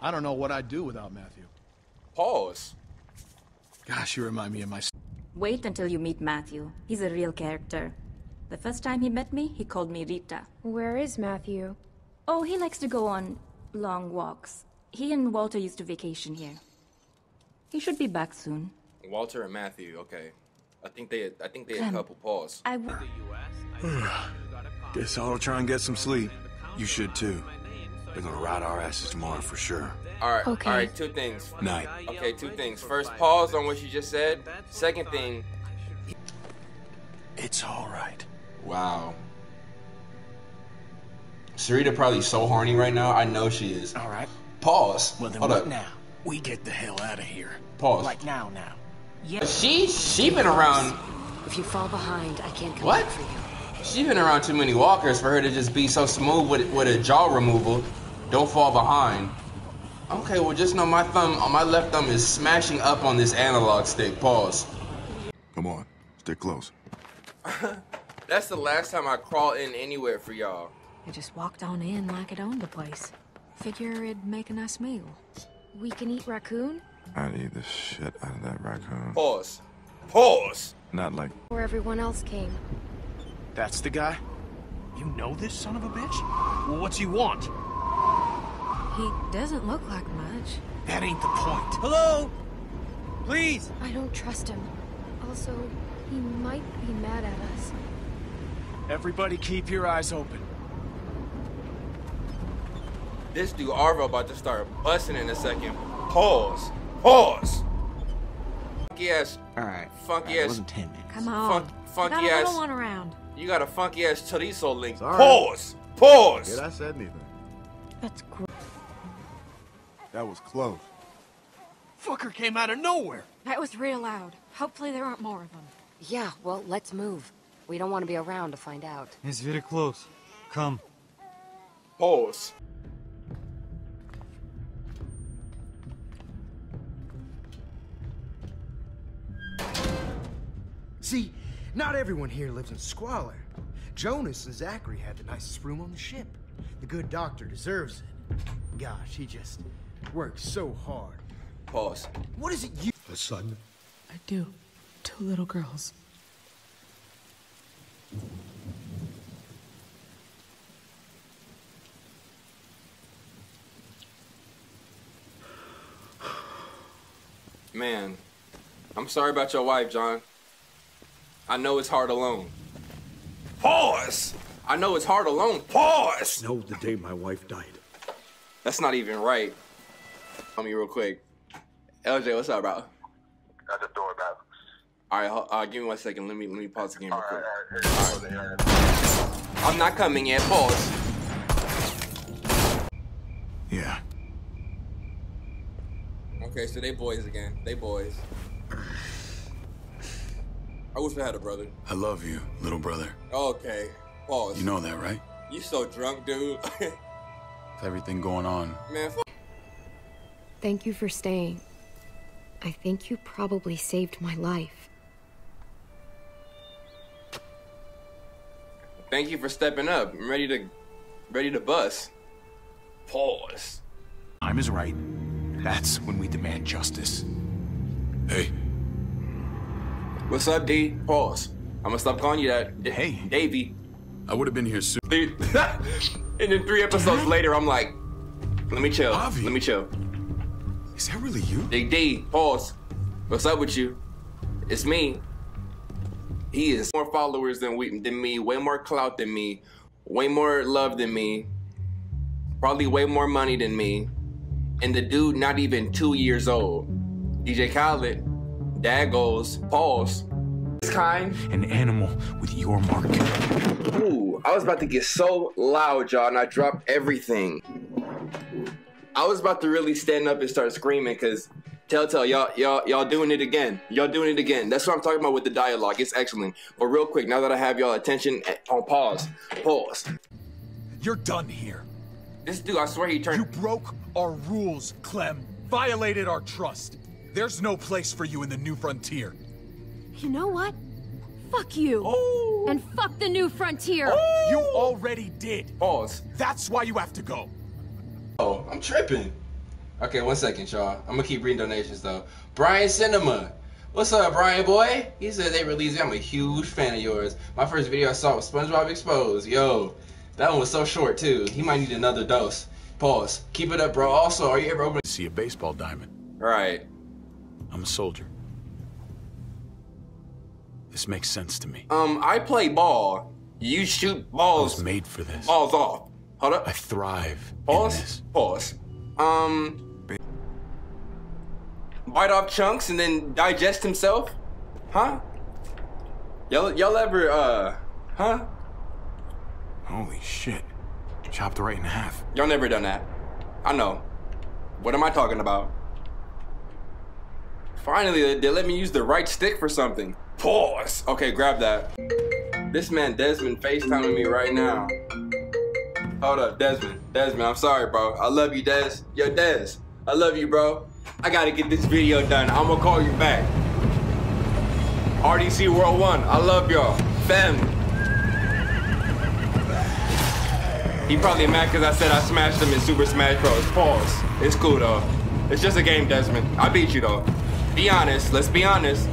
Speaker 37: I don't know what I'd do without Matthew.
Speaker 1: Pause.
Speaker 37: Gosh, you remind me of my.
Speaker 35: Wait until you meet Matthew. He's a real character. The first time he met me, he called me Rita.
Speaker 22: Where is Matthew?
Speaker 35: Oh, he likes to go on long walks. He and Walter used to vacation here. He should be back soon.
Speaker 1: Walter and Matthew, okay. I think they I think they had a
Speaker 35: Clem,
Speaker 1: couple pause.
Speaker 35: I w-
Speaker 17: Guess I'll try and get some sleep. You should too. They're gonna ride our asses tomorrow for sure.
Speaker 1: Alright,
Speaker 17: Okay.
Speaker 1: alright, two things.
Speaker 17: Night.
Speaker 1: Okay, two things. First, pause on what you just said. Second thing,
Speaker 17: It's all right.
Speaker 21: Wow. Sarita probably so horny right now. I know she is.
Speaker 38: All right.
Speaker 21: Pause.
Speaker 38: Well, then
Speaker 21: Hold
Speaker 38: what
Speaker 21: up.
Speaker 38: now? We get the hell out of here.
Speaker 21: Pause.
Speaker 38: Like now, now. Yeah.
Speaker 21: She she been around.
Speaker 33: If you fall behind, I can't come
Speaker 21: What?
Speaker 33: back for you.
Speaker 21: She been around too many walkers for her to just be so smooth with with a jaw removal. Don't fall behind. Okay, well just know my thumb on my left thumb is smashing up on this analog stick. Pause.
Speaker 17: Come on, stick close.
Speaker 1: that's the last time I crawl in anywhere for y'all.
Speaker 25: I just walked on in like it owned the place. Figure it'd make a nice meal.
Speaker 22: We can eat raccoon?
Speaker 17: I'd eat the shit out of that raccoon.
Speaker 1: Pause. Pause.
Speaker 17: Not like
Speaker 22: Where everyone else came.
Speaker 38: That's the guy? You know this son of a bitch? Well, what's he want?
Speaker 25: He doesn't look like much.
Speaker 38: That ain't the point.
Speaker 31: Hello? Please?
Speaker 22: I don't trust him. Also, he might be mad at us.
Speaker 38: Everybody keep your eyes open.
Speaker 1: This dude Arvo about to start busting in a second. Pause. Pause. Funky ass.
Speaker 31: Alright.
Speaker 1: Funky
Speaker 31: It
Speaker 1: ass.
Speaker 31: wasn't 10 minutes.
Speaker 25: Come on.
Speaker 1: Funk, funky
Speaker 25: Got a
Speaker 1: ass.
Speaker 25: one around.
Speaker 1: You got a funky ass chorizo link.
Speaker 17: Sorry.
Speaker 1: Pause. Pause.
Speaker 17: Did I said anything?
Speaker 25: That's gross.
Speaker 17: That was close.
Speaker 38: Fucker came out of nowhere.
Speaker 25: That was real loud. Hopefully there aren't more of them.
Speaker 33: Yeah, well, let's move. We don't want to be around to find out.
Speaker 31: It's very close. Come.
Speaker 1: Pause.
Speaker 39: See, not everyone here lives in squalor. Jonas and Zachary had the nicest room on the ship. The good doctor deserves it. Gosh, he just works so hard.
Speaker 1: Pause.
Speaker 39: What is it you-
Speaker 17: A son?
Speaker 40: I do. Two little girls.
Speaker 1: Man, I'm sorry about your wife, John. I know it's hard alone. Pause. I know it's hard alone. Pause.
Speaker 17: No, the day my wife died.
Speaker 1: That's not even right. Tell me real quick. LJ, what's up, bro?
Speaker 41: Got the door back.
Speaker 1: All right, uh, give me one second. Let me let me pause the game real quick. Alright. I'm not coming yet. Pause.
Speaker 17: Yeah.
Speaker 1: Okay, so they boys again. They boys. I wish I had a brother.
Speaker 17: I love you, little brother.
Speaker 1: Okay. Pause.
Speaker 5: You know that, right?
Speaker 1: You so drunk, dude.
Speaker 5: With everything going on.
Speaker 1: Man, fuck.
Speaker 33: Thank you for staying. I think you probably saved my life.
Speaker 1: Thank you for stepping up. I'm ready to, ready to bust. Pause.
Speaker 5: Time is right. That's when we demand justice. Hey.
Speaker 1: What's up, D? Pause. I'm gonna stop calling you that.
Speaker 5: Hey.
Speaker 1: Davey.
Speaker 5: I would have been here soon.
Speaker 1: And then three episodes later, I'm like, let me chill.
Speaker 5: Avi.
Speaker 1: Let me chill.
Speaker 5: Is that really you?
Speaker 1: Big D, pause. What's up with you? It's me. He is more followers than we than me, way more clout than me, way more love than me, probably way more money than me. And the dude not even two years old. DJ Khaled, dad goes, pause. This kind.
Speaker 5: An animal with your mark.
Speaker 1: Ooh, I was about to get so loud, y'all, and I dropped everything. I was about to really stand up and start screaming because Telltale, y'all, y'all, y'all doing it again. Y'all doing it again. That's what I'm talking about with the dialogue. It's excellent. But real quick, now that I have y'all attention eh, on pause, pause.
Speaker 42: You're done here.
Speaker 1: This dude, I swear he turned.
Speaker 42: You broke our rules, Clem. Violated our trust. There's no place for you in the new frontier.
Speaker 22: You know what? Fuck you.
Speaker 42: Oh.
Speaker 22: And fuck the new frontier. Oh.
Speaker 42: You already did.
Speaker 1: Pause.
Speaker 42: That's why you have to go.
Speaker 1: Oh, I'm tripping. Okay, one second, y'all. I'm gonna keep reading donations though. Brian Cinema. What's up, Brian boy? He said they released it. I'm a huge fan of yours. My first video I saw was SpongeBob Exposed. Yo, that one was so short too. He might need another dose. Pause. Keep it up, bro. Also, are you ever open?
Speaker 5: See a baseball diamond.
Speaker 1: Right.
Speaker 5: I'm a soldier. This makes sense to me.
Speaker 1: Um, I play ball. You shoot balls.
Speaker 5: I
Speaker 1: balls.
Speaker 5: was made for this.
Speaker 1: Balls off. Hold up.
Speaker 5: I thrive
Speaker 1: Pause.
Speaker 5: in this.
Speaker 1: Pause. Um, bite off chunks and then digest himself? Huh? Y'all, y'all ever, uh, huh?
Speaker 5: Holy shit. Chopped right in half.
Speaker 1: Y'all never done that. I know. What am I talking about? Finally, they, let me use the right stick for something. Pause. Okay, grab that. This man Desmond FaceTiming me right now. Hold up, Desmond. Desmond, I'm sorry, bro. I love you, Des. Yo, Des. I love you, bro. I gotta get this video done. I'm gonna call you back. RDC World 1, I love y'all. Family. He probably mad because I said I smashed him in Super Smash Bros. Pause. It's cool though. It's just a game, Desmond. I beat you though. Be honest. Let's be honest.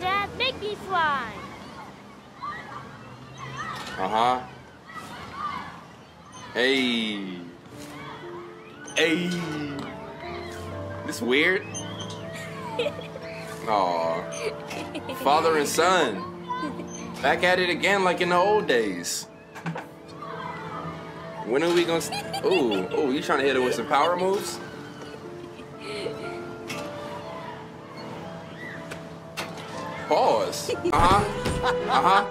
Speaker 4: Dad, make me fly.
Speaker 1: Uh huh. Hey. Hey. This weird. Aw. Father and son. Back at it again like in the old days. When are we gonna? St- ooh, ooh, you trying to hit her with some power moves? Pause. Uh huh. Uh huh.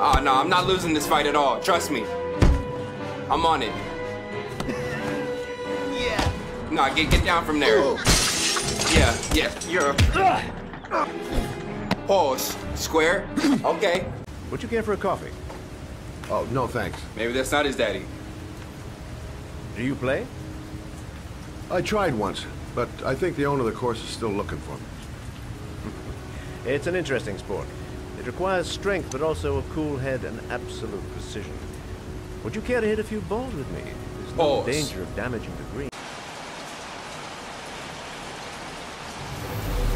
Speaker 1: Oh no, I'm not losing this fight at all. Trust me. I'm on it. No, get get down from there. Yeah, yeah, you're. Pause. Square. Okay.
Speaker 43: Would you care for a coffee? Oh, no thanks.
Speaker 1: Maybe that's not his daddy.
Speaker 43: Do you play?
Speaker 17: I tried once, but I think the owner of the course is still looking for me.
Speaker 43: It's an interesting sport. It requires strength, but also a cool head and absolute precision. Would you care to hit a few balls with me? There's no
Speaker 1: Pause.
Speaker 43: danger of damaging the green.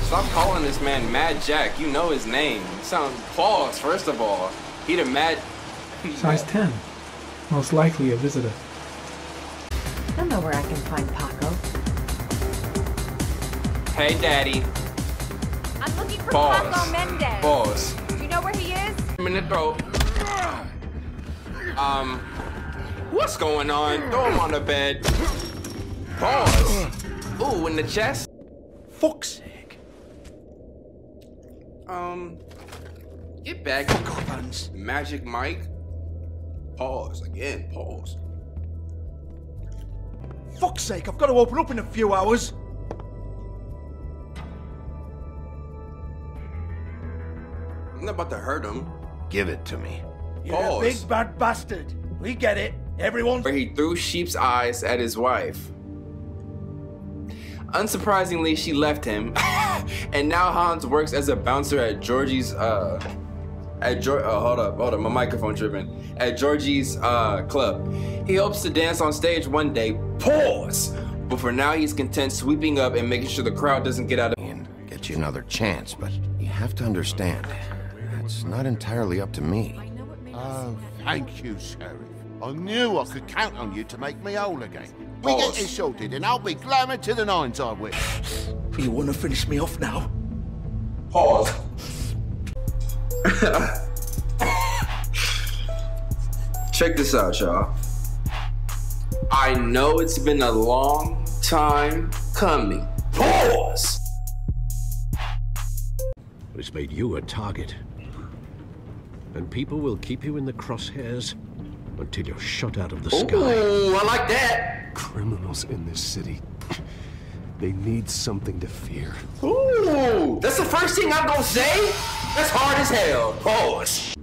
Speaker 1: Stop calling this man Mad Jack. You know his name. You sound pause, first of all. He the Mad.
Speaker 44: Size 10. Most likely a visitor.
Speaker 25: I don't know where I can find Paco.
Speaker 1: Hey, daddy.
Speaker 4: I'm looking for
Speaker 1: Pause.
Speaker 4: Paco Mendez.
Speaker 1: Pause.
Speaker 4: Do you know where he is?
Speaker 1: I'm in the throat. Um, what's going on? Throw him on the bed. Pause. Ooh, in the chest.
Speaker 42: Fuck's sake.
Speaker 1: Um, get back.
Speaker 42: Fuck off, Hans.
Speaker 1: Magic Mike. Pause again. Pause.
Speaker 42: Fuck's sake, I've got to open up in a few hours.
Speaker 1: I'm not about to hurt him.
Speaker 17: Give it to me.
Speaker 45: You're a big bad bastard. We get it. Everyone.
Speaker 1: Where he threw sheep's eyes at his wife. Unsurprisingly, she left him, and now Hans works as a bouncer at Georgie's. Uh, at George. Oh, hold up, hold up, my microphone tripping. At Georgie's uh, club, he hopes to dance on stage one day. Pause. But for now, he's content sweeping up and making sure the crowd doesn't get out of.
Speaker 17: And get you another chance, but you have to understand, it's not entirely up to me.
Speaker 46: Oh, thank you, Sheriff. I knew I could count on you to make me whole again. We get
Speaker 45: Pause.
Speaker 46: this sorted, and I'll be glamour to the nines, I will.
Speaker 45: You want to finish me off now?
Speaker 1: Pause. Check this out, y'all. I know it's been a long time coming. Pause.
Speaker 47: But it's made you a target. And people will keep you in the crosshairs until you're shot out of the sky.
Speaker 1: Ooh, I like that.
Speaker 47: Criminals in this city. They need something to fear.
Speaker 1: Ooh, that's the first thing I'm gonna say. That's hard as hell. Pause.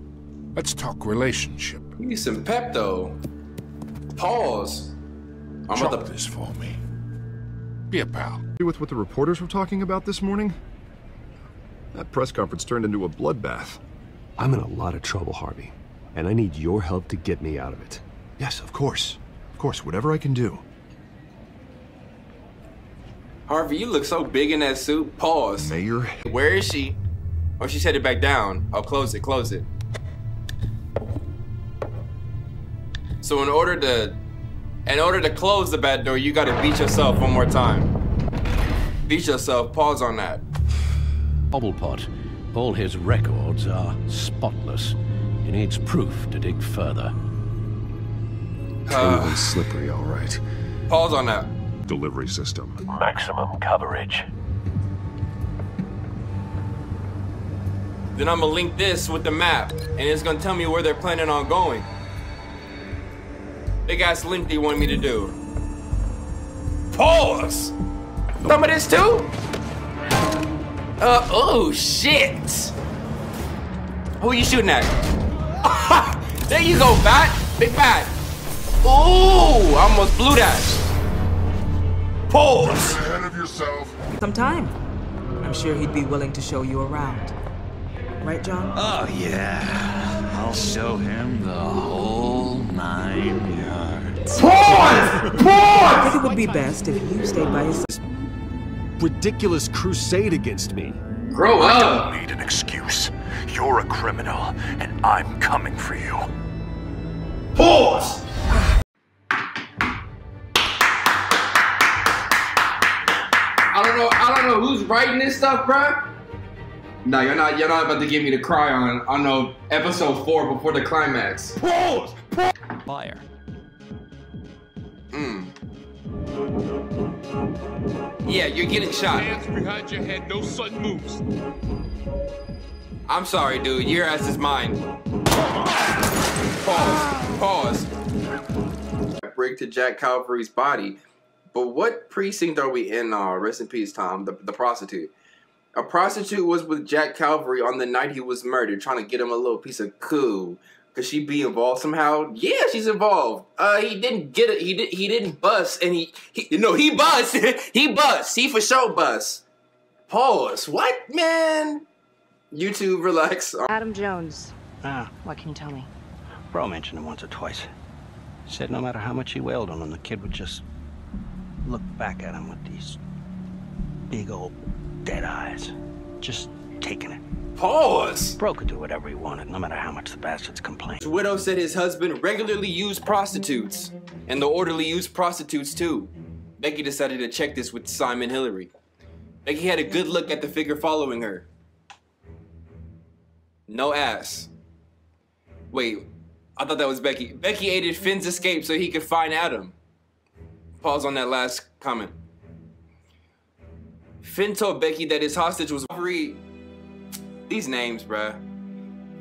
Speaker 37: Let's talk relationship.
Speaker 1: You need some pep though. Pause. I'm
Speaker 37: Drop
Speaker 1: about to
Speaker 37: this for me. Be a pal.
Speaker 48: With what the reporters were talking about this morning? That press conference turned into a bloodbath.
Speaker 47: I'm in a lot of trouble, Harvey. And I need your help to get me out of it.
Speaker 48: Yes, of course. Of course, whatever I can do.
Speaker 1: Harvey, you look so big in that suit. Pause.
Speaker 48: Mayor.
Speaker 1: Where is she? Oh, she set it back down. Oh, close it, close it. So in order to, in order to close the back door, you gotta beat yourself one more time. Beat yourself. Pause on that.
Speaker 47: Cobblepot, all his records are spotless. He needs proof to dig further.
Speaker 1: Uh,
Speaker 48: slippery, all right.
Speaker 1: Pause on that.
Speaker 48: Delivery system.
Speaker 47: Maximum coverage.
Speaker 1: Then I'm gonna link this with the map, and it's gonna tell me where they're planning on going. Big ass link they want me to do. Pause. Some of this too. Uh oh shit. Who are you shooting at? there you go, Bat. Big Bat. Ooh, I almost blew that. Pause.
Speaker 46: ahead of yourself.
Speaker 40: Some time. I'm sure he'd be willing to show you around. Right, John?
Speaker 49: Oh, yeah. I'll show him the whole nine yards. Pause! Pause!
Speaker 40: I think it would be best if you stayed by his side.
Speaker 47: Ridiculous crusade against me.
Speaker 1: Grow
Speaker 49: I
Speaker 1: up.
Speaker 49: don't need an excuse. You're a criminal, and I'm coming for you.
Speaker 1: Pause. I don't know. I don't know who's writing this stuff, bruh. No, you're not. You're not about to give me the cry on. on no episode four before the climax.
Speaker 45: Pause.
Speaker 49: Fire.
Speaker 1: Mm. Yeah, you're getting shot.
Speaker 29: Hands behind your head, no sudden moves.
Speaker 1: I'm sorry, dude. Your ass is mine. Pause. Pause. Break to Jack Calvary's body. But what precinct are we in? Uh, rest in peace, Tom. The, the prostitute. A prostitute was with Jack Calvary on the night he was murdered, trying to get him a little piece of coup. Could she be involved somehow? Yeah, she's involved. Uh, he didn't get it. He did. He didn't bust, and he, he know, he bust. he bust. He for sure bust. Pause. What, man? YouTube, relax.
Speaker 41: Adam Jones.
Speaker 50: Ah,
Speaker 41: What can you tell me?
Speaker 50: Bro mentioned him once or twice. Said no matter how much he wailed on him, the kid would just look back at him with these big old dead eyes. Just taking it.
Speaker 1: Pause.
Speaker 50: Bro could do whatever he wanted, no matter how much the bastards complained.
Speaker 1: His widow said his husband regularly used prostitutes, and the orderly used prostitutes too. Becky decided to check this with Simon Hillary. Becky had a good look at the figure following her. No ass. Wait, I thought that was Becky. Becky aided Finn's escape so he could find Adam. Pause on that last comment. Finn told Becky that his hostage was Reed. These names, bruh.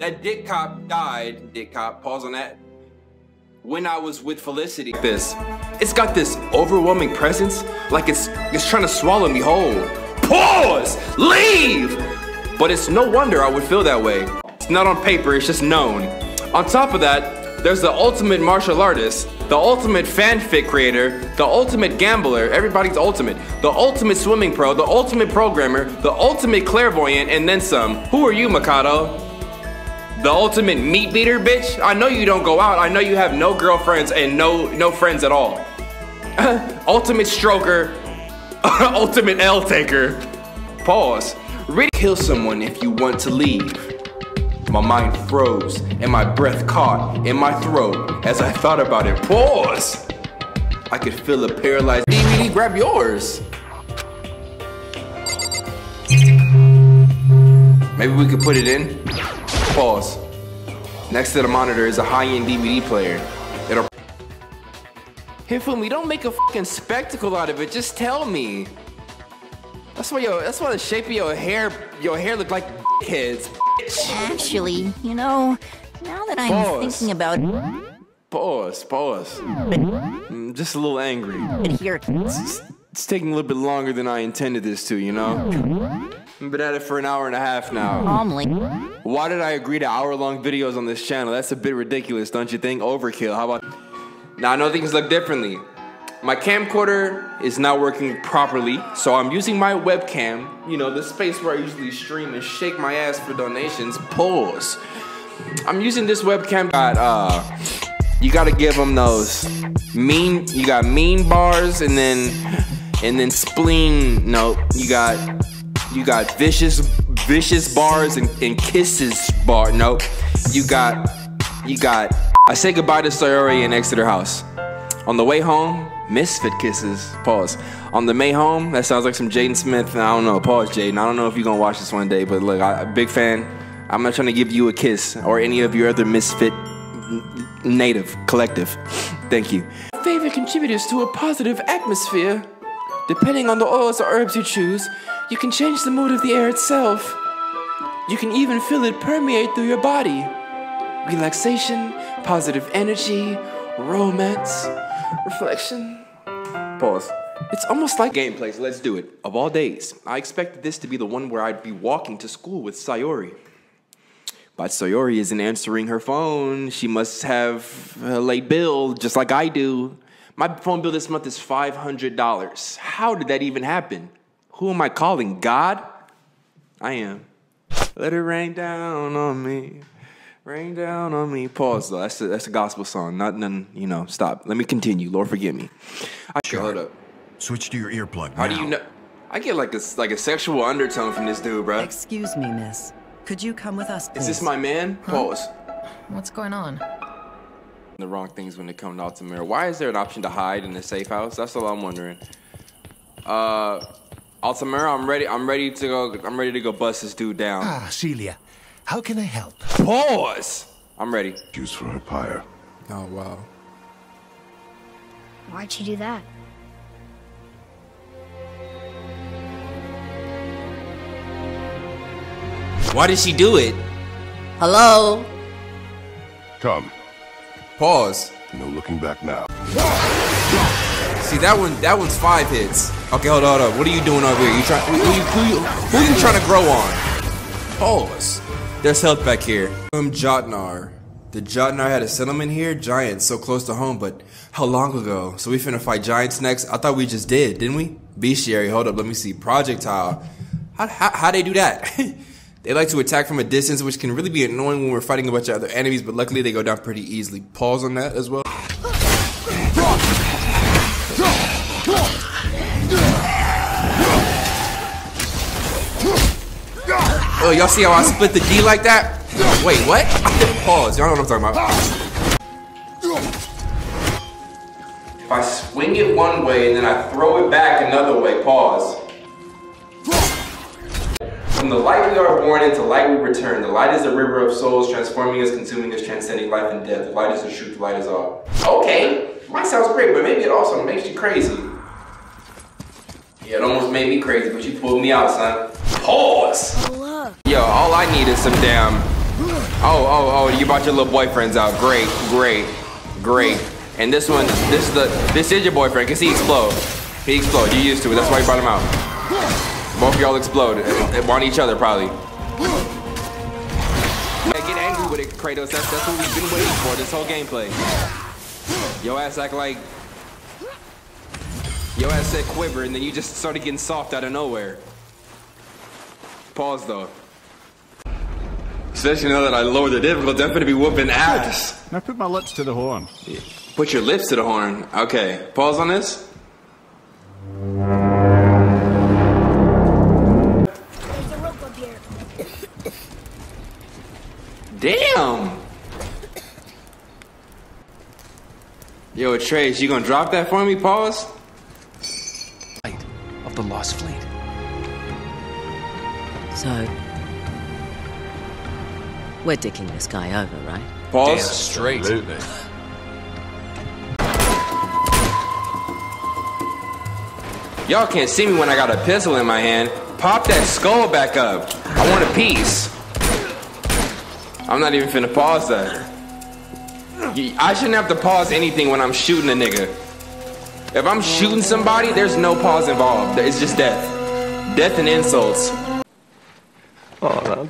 Speaker 1: That dick cop died. Dick cop. Pause on that. When I was with Felicity. This. It's got this overwhelming presence, like it's it's trying to swallow me whole. Pause. Leave. But it's no wonder I would feel that way. It's not on paper, it's just known. On top of that, there's the ultimate martial artist, the ultimate fanfic creator, the ultimate gambler, everybody's ultimate, the ultimate swimming pro, the ultimate programmer, the ultimate clairvoyant, and then some. Who are you, Mikado? The ultimate meat beater, bitch? I know you don't go out. I know you have no girlfriends and no no friends at all. ultimate stroker, ultimate L taker. Pause. Really kill someone if you want to leave. My mind froze and my breath caught in my throat as I thought about it. Pause. I could feel a paralyzed DVD. Grab yours. Maybe we could put it in. Pause. Next to the monitor is a high-end DVD player. It'll. Hifumi, don't make a fucking spectacle out of it. Just tell me. That's why your. That's why the shape of your hair. Your hair look like kids.
Speaker 51: Actually, you know, now that I'm thinking about it.
Speaker 1: Pause. Pause. Mm, Just a little angry.
Speaker 51: here,
Speaker 1: It's, it's taking a little bit longer than I intended this to, you know? I've been at it for an hour and a half now.
Speaker 51: calmly.
Speaker 1: Why did I agree to hour long videos on this channel? That's a bit ridiculous, don't you think? Overkill. How about. Now I know things look differently. My camcorder is not working properly, so I'm using my webcam, you know, the space where I usually stream and shake my ass for donations. Pause. I'm using this webcam. Got, uh, you gotta give them those mean, you got mean bars and then, and then spleen, no, you got, you got vicious, vicious bars and, and kisses bar, nope. You got, you got, I say goodbye to Sayori in Exeter House. On the way home, misfit kisses. Pause. On the May home, that sounds like some Jaden Smith. and I don't know. Pause, Jaden. I don't know if you're gonna watch this one day, but look, I, big fan. I'm not trying to give you a kiss or any of your other misfit native collective. Thank you. Favorite contributors to a positive atmosphere. Depending on the oils or herbs you choose, you can change the mood of the air itself. You can even feel it permeate through your body. Relaxation, positive energy, romance, reflection. Pause. It's almost like gameplay, so let's do it. Of all days, I expected this to be the one where I'd be walking to school with Sayori. But Sayori isn't answering her phone. She must have a late bill, just like I do. My phone bill this month is $500. How did that even happen? Who am I calling? God? I am. Let it rain down on me. Rain down on me. Pause though. That's a, that's a gospel song. Not none, you know, stop. Let me continue. Lord forgive me. I hold up.
Speaker 52: Switch to your earplug
Speaker 1: How do you know? I get like a like a sexual undertone from this dude, bro.
Speaker 53: Excuse me, miss. Could you come with us, please?
Speaker 1: Is this my man? Pause.
Speaker 53: What's going on?
Speaker 1: The wrong things when it comes to Altamira. Why is there an option to hide in the safe house? That's all I'm wondering. Uh, Altamira, I'm ready. I'm ready to go. I'm ready to go bust this dude down.
Speaker 52: Ah, Celia. How can I help?
Speaker 1: Pause. I'm ready.
Speaker 46: Use for a pyre.
Speaker 1: Oh wow.
Speaker 22: Why'd you do that?
Speaker 1: Why did she do it?
Speaker 53: Hello?
Speaker 46: Come.
Speaker 1: Pause.
Speaker 46: No looking back now.
Speaker 1: See that one? That one's five hits. Okay, hold on, hold on. What are you doing over here? You trying? Who, who, you- who, you, who you trying to grow on? Pause. There's health back here. Um, Jotnar. The Jotnar had a settlement here. Giants, so close to home, but how long ago? So we finna fight giants next? I thought we just did, didn't we? Bestiary. Hold up, let me see. Projectile. How how how they do that? they like to attack from a distance, which can really be annoying when we're fighting a bunch of other enemies. But luckily, they go down pretty easily. Pause on that as well. Oh, y'all see how I split the D like that? Wait, what? Pause. Y'all know what I'm talking about. If I swing it one way and then I throw it back another way, pause. From the light we are born, into light we return. The light is the river of souls, transforming us, consuming us, transcending life and death. The light is the truth, the light is all. Okay, might sounds great, but maybe it also makes you crazy. Yeah, it almost made me crazy, but you pulled me out, son. Pause! Yo, all I need is some damn. Oh, oh, oh! You brought your little boyfriends out. Great, great, great. And this one, this is the, this is your boyfriend. Cause he explode. He explode. You used to it. That's why you brought him out. Both y'all explode. On each other, probably. Get angry with it, Kratos. That's, that's what we've been waiting for this whole gameplay. Yo ass act like... Yo ass said quiver, and then you just started getting soft out of nowhere. Pause, though. Especially now that I lowered the difficulty, I'm gonna be whooping ass.
Speaker 54: Now put my lips to the horn.
Speaker 1: Put your lips to the horn. Okay, pause on this. Damn! Yo, Trace, you gonna drop that for me? Pause.
Speaker 55: We're dicking this guy over, right?
Speaker 1: Pause.
Speaker 56: Damn straight.
Speaker 1: Absolutely. Y'all can't see me when I got a pistol in my hand. Pop that skull back up. I want a piece. I'm not even finna pause that. I shouldn't have to pause anything when I'm shooting a nigga. If I'm shooting somebody, there's no pause involved. It's just death. Death and insults.
Speaker 56: Oh, no.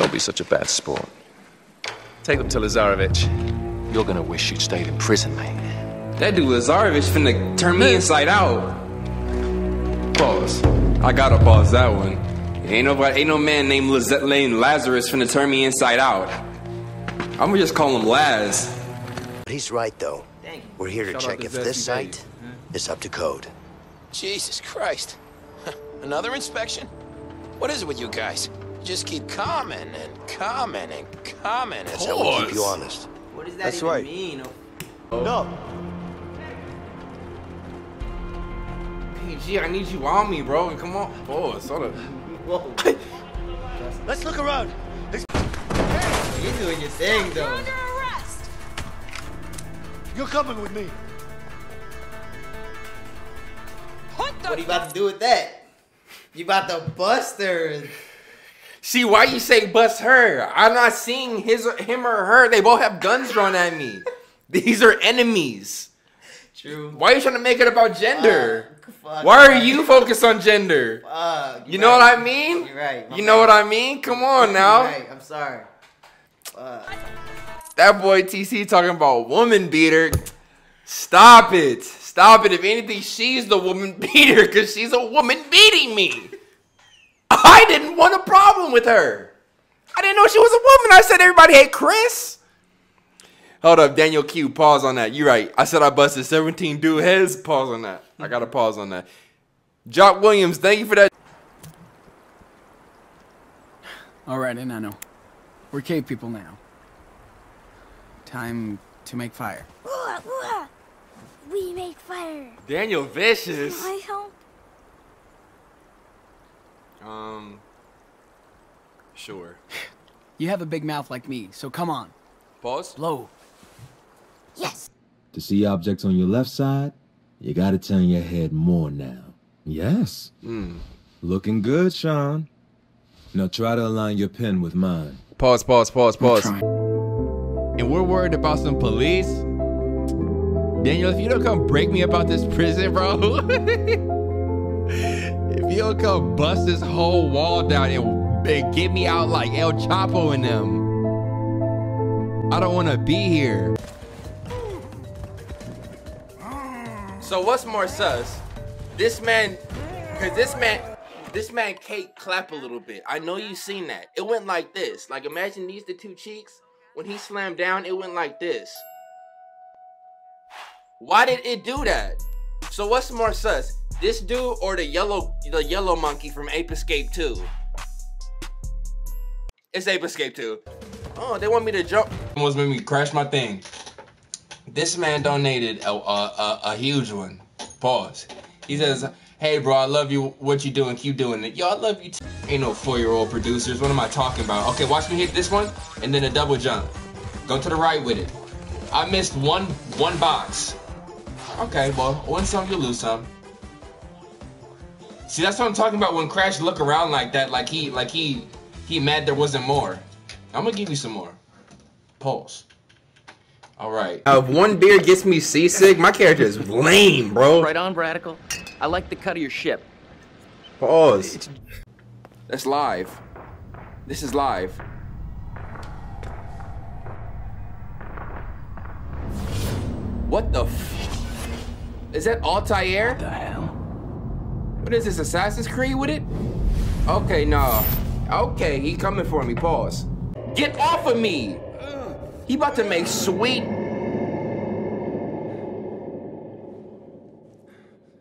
Speaker 56: Don't be such a bad sport. Take them to Lazarevich. You're gonna wish you'd stayed in prison, mate.
Speaker 1: That dude Lazarevich finna turn me inside out. Pause. I gotta pause that one. Ain't nobody, ain't no man named, Laz- named Lazarus finna turn me inside out. I'ma just call him Laz.
Speaker 57: He's right, though. We're here to
Speaker 1: Shout
Speaker 57: check
Speaker 1: to
Speaker 57: if this
Speaker 1: Baby.
Speaker 57: site is up to code.
Speaker 58: Jesus Christ. Another inspection? What is it with you guys? You just keep coming and coming and coming.
Speaker 57: That's how we keep you honest.
Speaker 58: What does
Speaker 57: That's right.
Speaker 58: mean? Oh.
Speaker 57: No.
Speaker 1: PG, I need you on me, bro. And Come on. Pause. Hold up.
Speaker 57: Whoa. Let's look around.
Speaker 19: you're doing your thing, though.
Speaker 57: You're coming with me.
Speaker 19: What are you about to do with that? You about to bust her?
Speaker 1: See, why you say bust her? I'm not seeing his, him or her. They both have guns drawn at me. These are enemies.
Speaker 19: True.
Speaker 1: Why are you trying to make it about gender?
Speaker 19: fuck.
Speaker 1: Why are you focused on gender?
Speaker 19: Fuck,
Speaker 1: You
Speaker 19: you're
Speaker 1: know
Speaker 19: right.
Speaker 1: what I mean?
Speaker 19: You're right.
Speaker 1: You know what I mean? Come on now.
Speaker 19: You're right. I'm sorry. Fuck.
Speaker 1: That boy TC talking about woman beater. Stop it. Stop it. If anything, she's the woman beater because she's a woman beating me. I didn't want a problem with her. I didn't know she was a woman. I said everybody hate Chris. Hold up, Daniel Q. Pause on that. You're right. I said I busted 17 dude heads. Pause on that. I got to pause on that. Jock Williams, thank you for that.
Speaker 41: Alright, and I know. We're cave people now. Time to make fire.
Speaker 4: We make fire.
Speaker 1: Daniel Vicious.
Speaker 4: Can I help?
Speaker 1: Um, sure.
Speaker 41: You have a big mouth like me, so come on.
Speaker 1: Pause.
Speaker 41: Blow.
Speaker 4: Yes.
Speaker 59: To see objects on your left side, you gotta turn your head more now. Yes.
Speaker 1: Hmm.
Speaker 59: Looking good, Sean. Now try to align your pen with mine.
Speaker 1: Pause, pause, pause, pause. And we're worried about some police? Daniel, if you don't come break me about this prison, bro. if don't come bust this whole wall down and, and get me out like El Chapo and them. I don't want to be here. So what's more sus? This man, cause this man, this man Kate clap a little bit. I know you've seen that. It went like this. Like imagine these the two cheeks. When he slammed down, it went like this. Why did it do that? So what's more sus? This dude or the yellow the yellow monkey from Ape Escape 2? It's Ape Escape 2. Oh, they want me to jump. Almost made me crash my thing. This man donated a, a, a, a huge one. Pause. He says, hey bro, I love you, what you doing, keep doing it. Yo, I love you too. Ain't no four-year-old producers, what am I talking about? Okay, watch me hit this one, and then a double jump. Go to the right with it. I missed one one box. Okay, well, win some, you lose some. See, that's what I'm talking about when Crash look around like that, like he, like he, he mad there wasn't more. I'm gonna give you some more. Pulse. All right. Uh, one beer gets me seasick. My character is lame, bro.
Speaker 60: Right on, Radical. I like the cut of your ship.
Speaker 1: Pause. That's live. This is live. What the f... Is that Altair? What the hell? What is this, Assassin's Creed with it? Okay, nah. Okay, he coming for me, pause. Get off of me! He about to make sweet...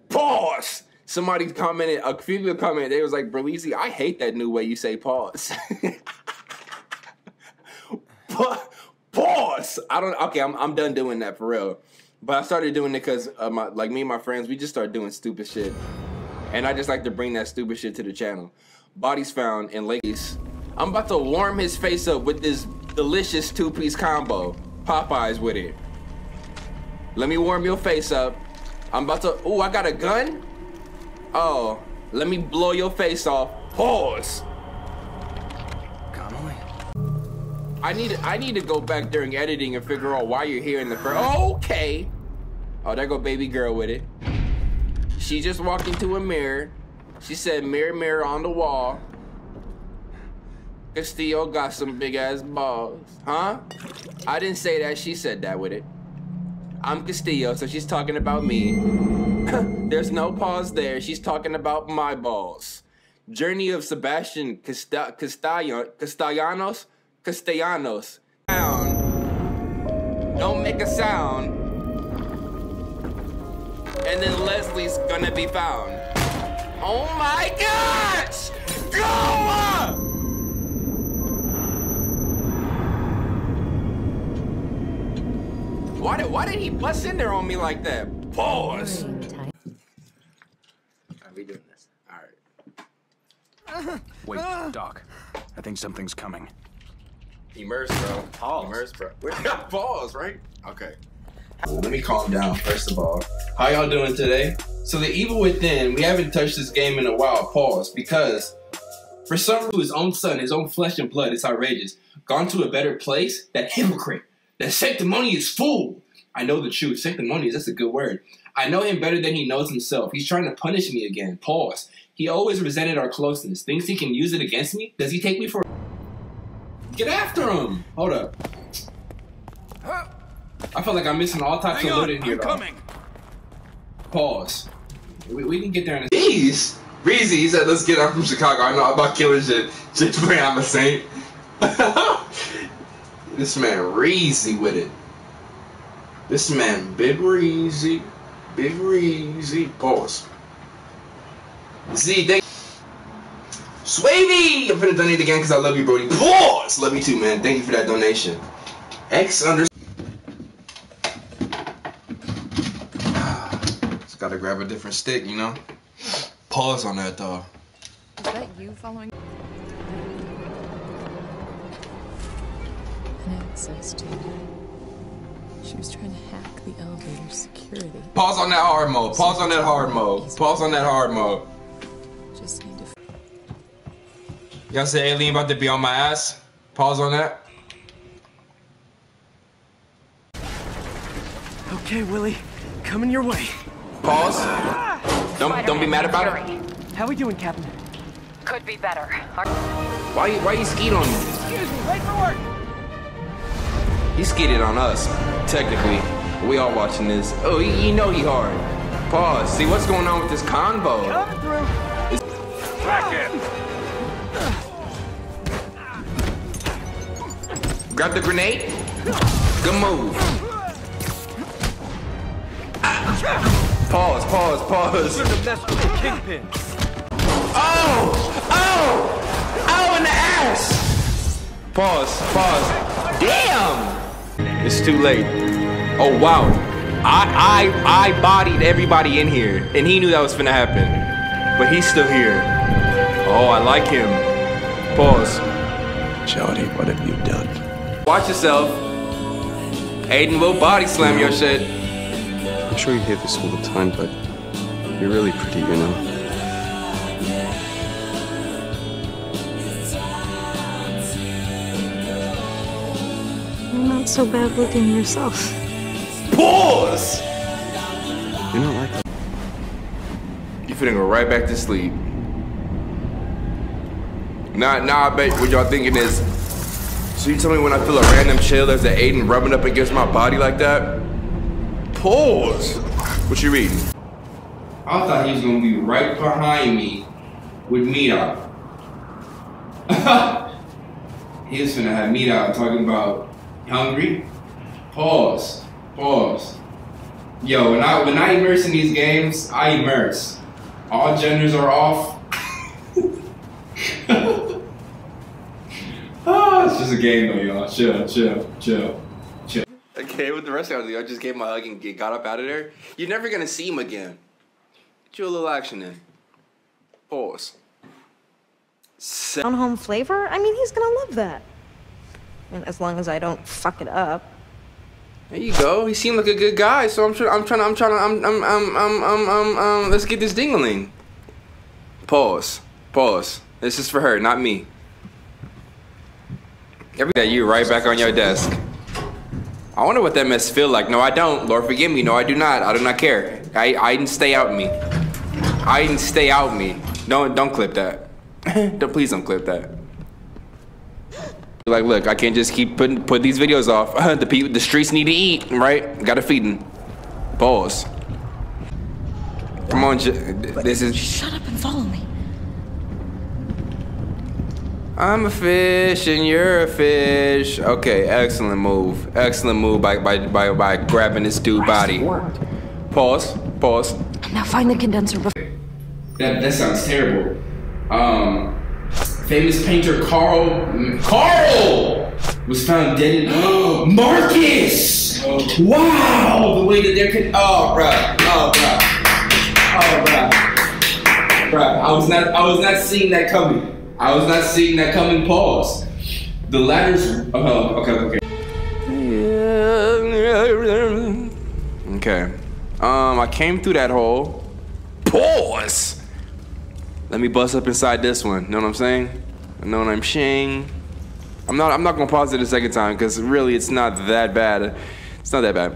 Speaker 1: Pause! Somebody commented, a few people commented, they was like, Berleezy, I hate that new way you say pause. Pa- pause! I don't, okay, I'm, I'm done doing that for real. But I started doing it because, uh, my, like me and my friends, we just started doing stupid shit. And I just like to bring that stupid shit to the channel. Bodies found in Lakes. I'm about to warm his face up with this delicious two-piece combo. Popeyes with it. Let me warm your face up. I'm about to, oh, I got a gun? Oh, let me blow your face off. Pause.
Speaker 50: Connolly?
Speaker 1: I need I need to go back during editing and figure out why you're here in the first. Okay. Oh, there go baby girl with it. She just walked into a mirror. She said, "Mirror, mirror on the wall." Castillo got some big ass balls, huh? I didn't say that. She said that with it. I'm Castillo, so she's talking about me. There's no pause there. She's talking about my balls. Journey of Sebastian Castellanos. Castellanos. Don't make a sound. And then Leslie's gonna be found. Oh my gosh! Go up! Why did why did he bust in there on me like that? Pause. Are we doing this? All right.
Speaker 50: Wait, Doc. I think something's coming.
Speaker 1: Immerse, bro. Pause. Immerse, bro. We got pause, right? Okay. Let me calm down, first of all. How y'all doing today? So the evil within, we haven't touched this game in a while, pause, because for some reason, his own son, his own flesh and blood, it's outrageous. Gone to a better place? That hypocrite. That sanctimonious fool. I know the truth. Sanctimonious, that's a good word. I know him better than he knows himself. He's trying to punish me again. Pause. He always resented our closeness. Thinks he can use it against me? Does he take me for Get after him! Hold up. I feel like I'm missing all types
Speaker 50: Hang
Speaker 1: of loot in here,
Speaker 50: I'm
Speaker 1: though.
Speaker 50: coming.
Speaker 1: Pause. We, we can get there in a Jeez! Breezy, he said, let's get out from Chicago. I know all about killing shit. Shit, playing I'm a saint. this man Reezy with it. This man Big Reezy. Big Reezy. Pause. Z, thank Swavy! I'm finna donate again because I love you, Brody. Pause! Love you too, man. Thank you for that donation. X under. Just gotta grab a different stick, you know? Pause on that, though.
Speaker 61: Is that you following?
Speaker 54: An access to. She was trying to hack the elevator security.
Speaker 1: Pause on that hard mode. Pause on that hard mode. Pause on that hard mode.
Speaker 54: Just need to.
Speaker 1: Y'all say alien about to be on my ass? Pause on that.
Speaker 50: Okay, Willie. Coming your way.
Speaker 1: Pause. Don't don't be mad about it.
Speaker 50: How are we doing, Captain?
Speaker 61: Could be better.
Speaker 1: Why why you skeet on me?
Speaker 50: Excuse me, late for work.
Speaker 1: He skeeted on us. Technically, we all watching this. Oh, you, you know he hard. Pause. See what's going on with this convo?
Speaker 50: Coming through.
Speaker 1: Back in. Grab the grenade. Good move. Pause, pause, pause.
Speaker 50: Kingpin.
Speaker 1: Oh! Oh! Oh, in the ass! Pause, pause. Damn! It's too late. Oh, wow. I, I, I bodied everybody in here, and he knew that was finna happen. But he's still here. Oh, I like him. Pause.
Speaker 59: Jodie, what have you done?
Speaker 1: Watch yourself. Aiden will body slam your shit.
Speaker 62: I'm sure you hear this all the time, but you're really pretty, you know.
Speaker 51: You're not so bad looking yourself.
Speaker 1: Pause!
Speaker 62: You're not like that.
Speaker 1: You finna go right back to sleep. Nah, nah, I bet what y'all thinking is, so you tell me when I feel a random chill, there's an Aiden rubbing up against my body like that? Pause. What you reading? I thought he was gonna be right behind me with meat out. he was gonna have meat out talking about hungry. Pause. Pause. Yo, when I when I immerse in these games, I immerse. All genders are off. Ah, it's just a game though, y'all. Chill, chill, chill, chill. Okay, with the rest of you, I just gave my hug and got up out of there. You're never gonna see him again. Get you a little action in. Pause. Se-
Speaker 63: Down home flavor? I mean, he's gonna love that. I mean, as long as I don't fuck it up.
Speaker 1: There you go. He seemed like a good guy, so I'm trying. I'm trying. I'm trying to. I'm. I'm. I'm. I'm. I'm. I'm. um let's get this dingling. Pause. Pause. This is for her, not me. Every day you right back on your desk. I wonder what that mess feel like. No, I don't. Lord forgive me. No, I do not. I do not care. I. I didn't stay out me. I didn't stay out me. Don't. Don't clip that. don't please don't clip that. Like, look, I can't just keep putting put these videos off. the people, the streets need to eat, right? Gotta feed them. Pause. Come on, this is.
Speaker 63: Shut up and follow me.
Speaker 1: I'm a fish and you're a fish. Okay, excellent move. Excellent move by by by, by grabbing this dude body. Pause. Pause.
Speaker 63: Now find the condenser.
Speaker 1: That that sounds terrible. Um, famous painter Carl Carl was found dead in Marcus. Wow, the way that there could oh bruh, oh bruh, oh bruh, bruh. I was not I was not seeing that coming. I was not seeing that coming. Pause. The ladders. Oh, okay, okay. Okay. Um, I came through that hole. Pause. Let me bust up inside this one. Know what I'm saying? Know what I'm saying? I'm not. I'm not gonna pause it a second time because really, it's not that bad. It's not that bad.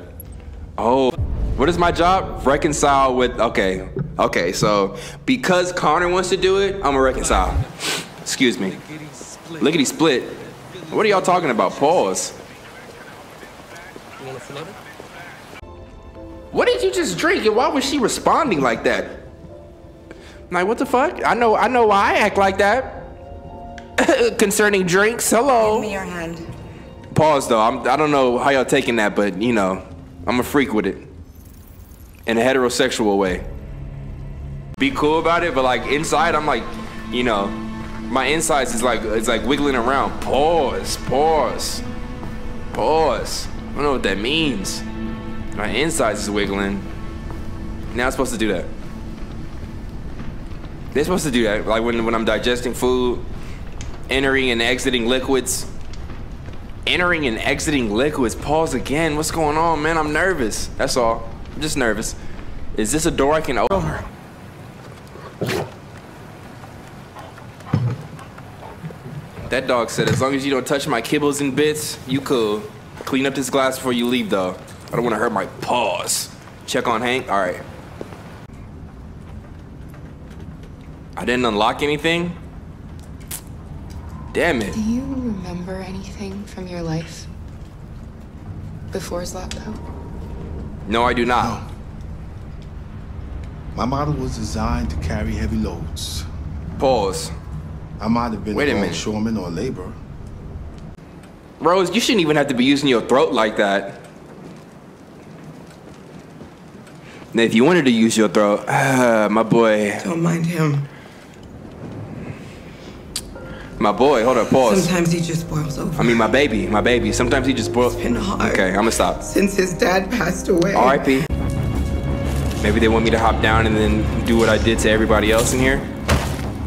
Speaker 1: Oh, what is my job? Reconcile with. Okay. Okay. So because Connor wants to do it, I'm gonna reconcile. Excuse me. Lickety split. What are y'all talking about? Pause. What did you just drink and why was she responding like that? Like what the fuck? I know I know why I act like that. Concerning drinks, hello.
Speaker 64: Give me your hand.
Speaker 1: Pause though. I'm, I don't know how y'all taking that, but you know, I'm a freak with it. In a heterosexual way. Be cool about it, but like inside, I'm like, you know, my insides is like it's like wiggling around. Pause. Pause. Pause. I don't know what that means. My insides is wiggling. Now I'm supposed to do that. They're supposed to do that, like when when I'm digesting food, entering and exiting liquids. Entering and exiting liquids. Pause again. What's going on, man? I'm nervous. That's all. I'm just nervous. Is this a door I can open? That dog said, as long as you don't touch my kibbles and bits, you cool. Clean up this glass before you leave, though. I don't want to hurt my paws. Check on Hank? All right. I didn't unlock anything? Damn it.
Speaker 54: Do you remember anything from your life before Zlatko?
Speaker 1: No, I do not.
Speaker 46: My model was designed to carry heavy loads.
Speaker 1: Pause.
Speaker 46: I might have been
Speaker 1: Wait a
Speaker 46: a
Speaker 1: minute.
Speaker 46: longshoreman or laborer.
Speaker 1: Rose, you shouldn't even have to be using your throat like that. Now, if you wanted to use your throat, ah, my boy,
Speaker 64: Don't mind him.
Speaker 1: my boy, hold up, pause.
Speaker 64: Sometimes he just boils over.
Speaker 1: I mean, my baby, my baby. Sometimes he just boils.
Speaker 64: been hard.
Speaker 1: Okay, I'm gonna stop.
Speaker 64: Since his dad passed away.
Speaker 1: R.I.P. Maybe they want me to hop down and then do what I did to everybody else in here.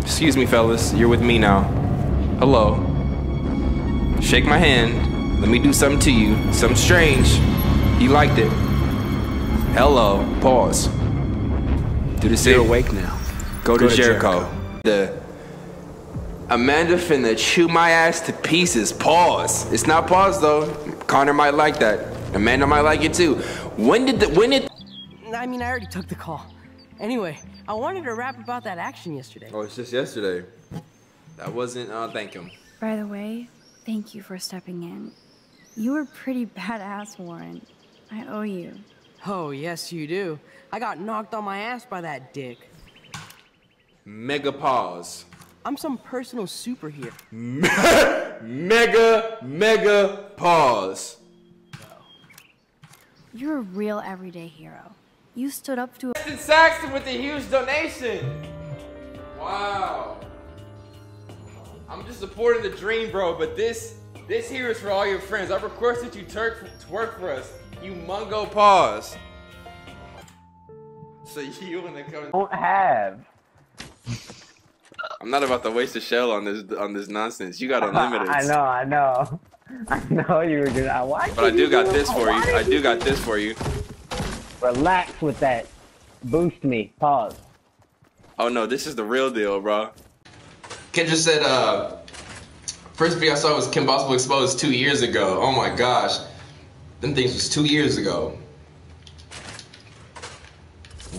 Speaker 1: Excuse me, fellas. You're with me now. Hello. Shake my hand. Let me do something to you. Something strange. You liked it. Hello. Pause. Do the same.
Speaker 50: You're awake now.
Speaker 1: Go,
Speaker 50: Go
Speaker 1: to,
Speaker 50: to
Speaker 1: Jericho. The Amanda finna chew my ass to pieces. Pause. It's not pause though. Connor might like that. Amanda might like it too. When did the when did
Speaker 65: I mean, I already took the call. Anyway, I wanted to rap about that action yesterday.
Speaker 1: Oh, it's just yesterday. That wasn't uh thank him.
Speaker 66: By the way, thank you for stepping in. You were pretty badass, Warren. I owe you.
Speaker 65: Oh, yes, you do. I got knocked on my ass by that dick.
Speaker 1: Mega pause.
Speaker 65: I'm some personal superhero.
Speaker 1: Mega, mega pause.
Speaker 4: You're a real everyday hero. You stood up to
Speaker 1: Justin Saxton with a huge donation. Wow. I'm just supporting the dream, bro. But this, this here is for all your friends. I requested you twerk for, twerk for us. You mungo paws. So you wanna come?
Speaker 67: Don't have.
Speaker 1: I'm not about to waste a shell on this on this nonsense. You got unlimited.
Speaker 67: I know, I know. I know you were doing that. Why
Speaker 1: But I do got this for you. I do got this for you.
Speaker 67: Relax with that. Boost me. Pause.
Speaker 1: Oh no, this is the real deal, bro. Kendra said, uh, first video I saw was Kim Possible Exposed two years ago. Oh my gosh. Them things was two years ago.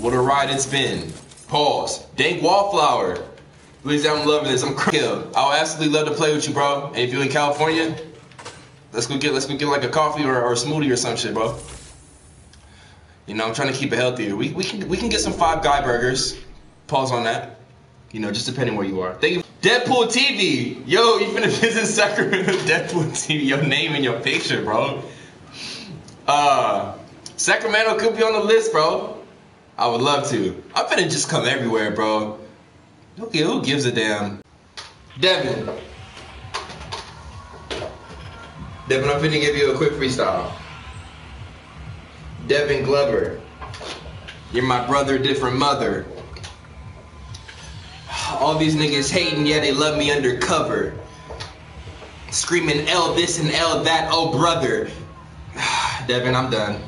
Speaker 1: What a ride it's been. Pause. Dank Wallflower. Please, I'm loving this. I'm kill. I'll absolutely love to play with you, bro. And if you're in California, let's go get let's go get like a coffee or, or a smoothie or some shit, bro. You know, I'm trying to keep it healthier. We, we can we can get some five guy burgers. Pause on that. You know, just depending where you are. Thank you. Deadpool TV. Yo, you finna visit Sacramento Deadpool TV. Your name and your picture, bro. Uh, Sacramento could be on the list, bro. I would love to. I'm finna just come everywhere, bro. Okay, who gives a damn? Devin. Devin, I'm finna give you a quick freestyle. Devin Glover. You're my brother, different mother. All these niggas hating, yeah, they love me undercover. Screaming L this and L that, oh brother. Devin, I'm done.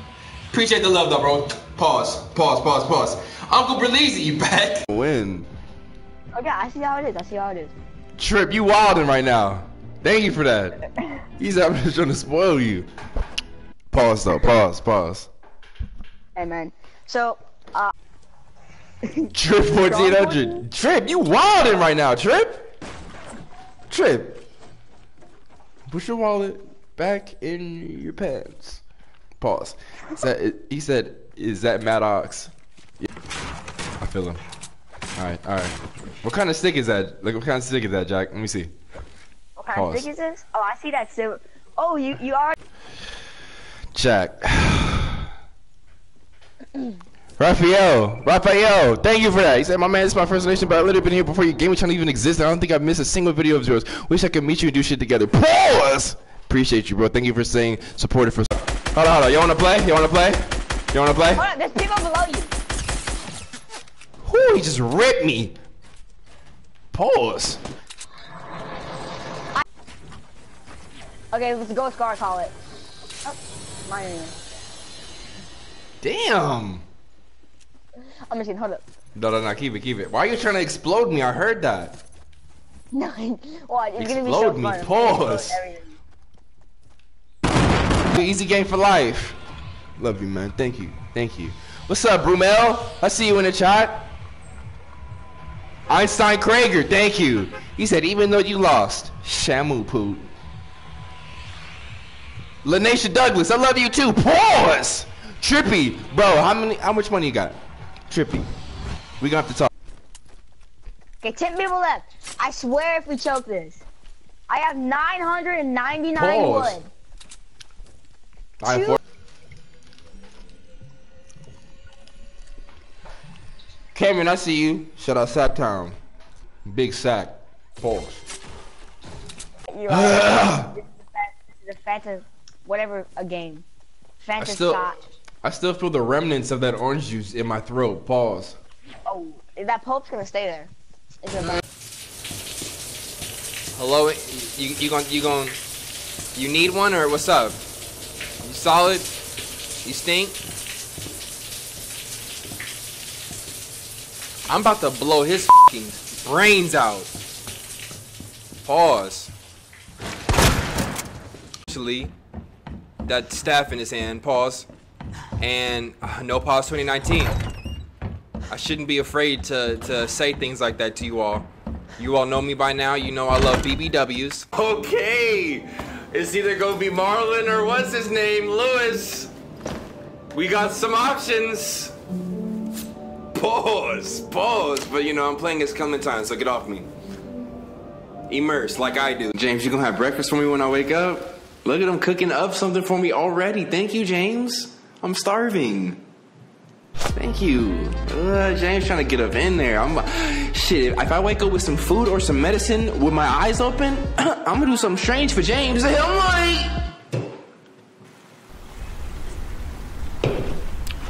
Speaker 1: Appreciate the love though, bro. Pause, pause, pause, pause. Uncle Berleezy, you back?
Speaker 68: Win.
Speaker 63: Okay, I see how it is. I see how it is.
Speaker 68: Trip, you wildin' right now. Thank you for that. He's out here trying to spoil you. Pause though. Pause. Pause.
Speaker 63: Man. So, uh,
Speaker 68: Trip 1400. Trip, you wildin' right now. Trip. Trip. Put your wallet back in your pants. Pause. Is that, he said, "Is that Maddox?" Yeah. I feel him. All right. All right. What kind of stick is that? Like, what kind of stick is that, Jack? Let me see.
Speaker 63: what kind
Speaker 68: Pause.
Speaker 63: of stick is this? Oh, I see that silver. Oh, you you are.
Speaker 68: Jack. Raphael, Raphael, thank you for that. He said, "My man, this is my first nation, but I literally been here before your game channel even existed. I don't think I've missed a single video of yours. Wish I could meet you and do shit together." Pause. Appreciate you, bro. Thank you for saying supportive for. Hold on, hold on. You wanna play? You wanna play? You wanna play?
Speaker 63: Hold on, there's people below you.
Speaker 68: Whoo, he just ripped me. Pause.
Speaker 63: Okay, let's go scar call it. Oh, mine anyway.
Speaker 68: Damn.
Speaker 63: I'm just kidding. Hold up.
Speaker 68: No, no, no. Keep it, keep it. Why are you trying to explode me? I heard that.
Speaker 63: No, what? It's gonna be so
Speaker 68: Explode me.
Speaker 63: fun.
Speaker 68: Pause.
Speaker 63: explode.
Speaker 68: Easy game for life. Love you, man. Thank you. Thank you. What's up, Brumel? I see you in the chat. Einstein Krager, thank you. He said, even though you lost, Shamu poot. Lanisha Douglas, I love you too. Pause. Trippy, bro. How many? How much money you got? Trippy. We gonna have to talk.
Speaker 63: Okay, 10 people left. I swear if we choke this. I have 999
Speaker 68: Pause.
Speaker 63: wood.
Speaker 68: Nine, four. Cameron, I see you. Shout out Sacktown. Big sack. Pause.
Speaker 63: You are. this is a Fanta, whatever, a game.
Speaker 68: I
Speaker 63: Fanta
Speaker 68: still,
Speaker 63: Scotch.
Speaker 68: I still feel the remnants of that orange juice in my throat. Pause.
Speaker 63: Oh, that pulp's gonna stay there. It's a
Speaker 1: Hello, you you gon' you gon' you need one or what's up? You solid? You stink? I'm about to blow his fucking brains out. Pause. Actually, that staff in his hand. Pause. And uh, no pause 2019. I shouldn't be afraid to to say things like that to you all. You all know me by now. You know I love BBWs. Okay. It's either gonna be Marlon or what's his name, Louis. We got some options. Pause, pause. But you know, I'm playing as Clementine, so get off me. Immerse like I do. James, you gonna have breakfast for me when I wake up? Look at him cooking up something for me already. Thank you, James. I'm starving. Thank you. Uh, James trying to get up in there. I'm shit. If I wake up with some food or some medicine with my eyes open, I'm gonna do something strange for James. I'm like,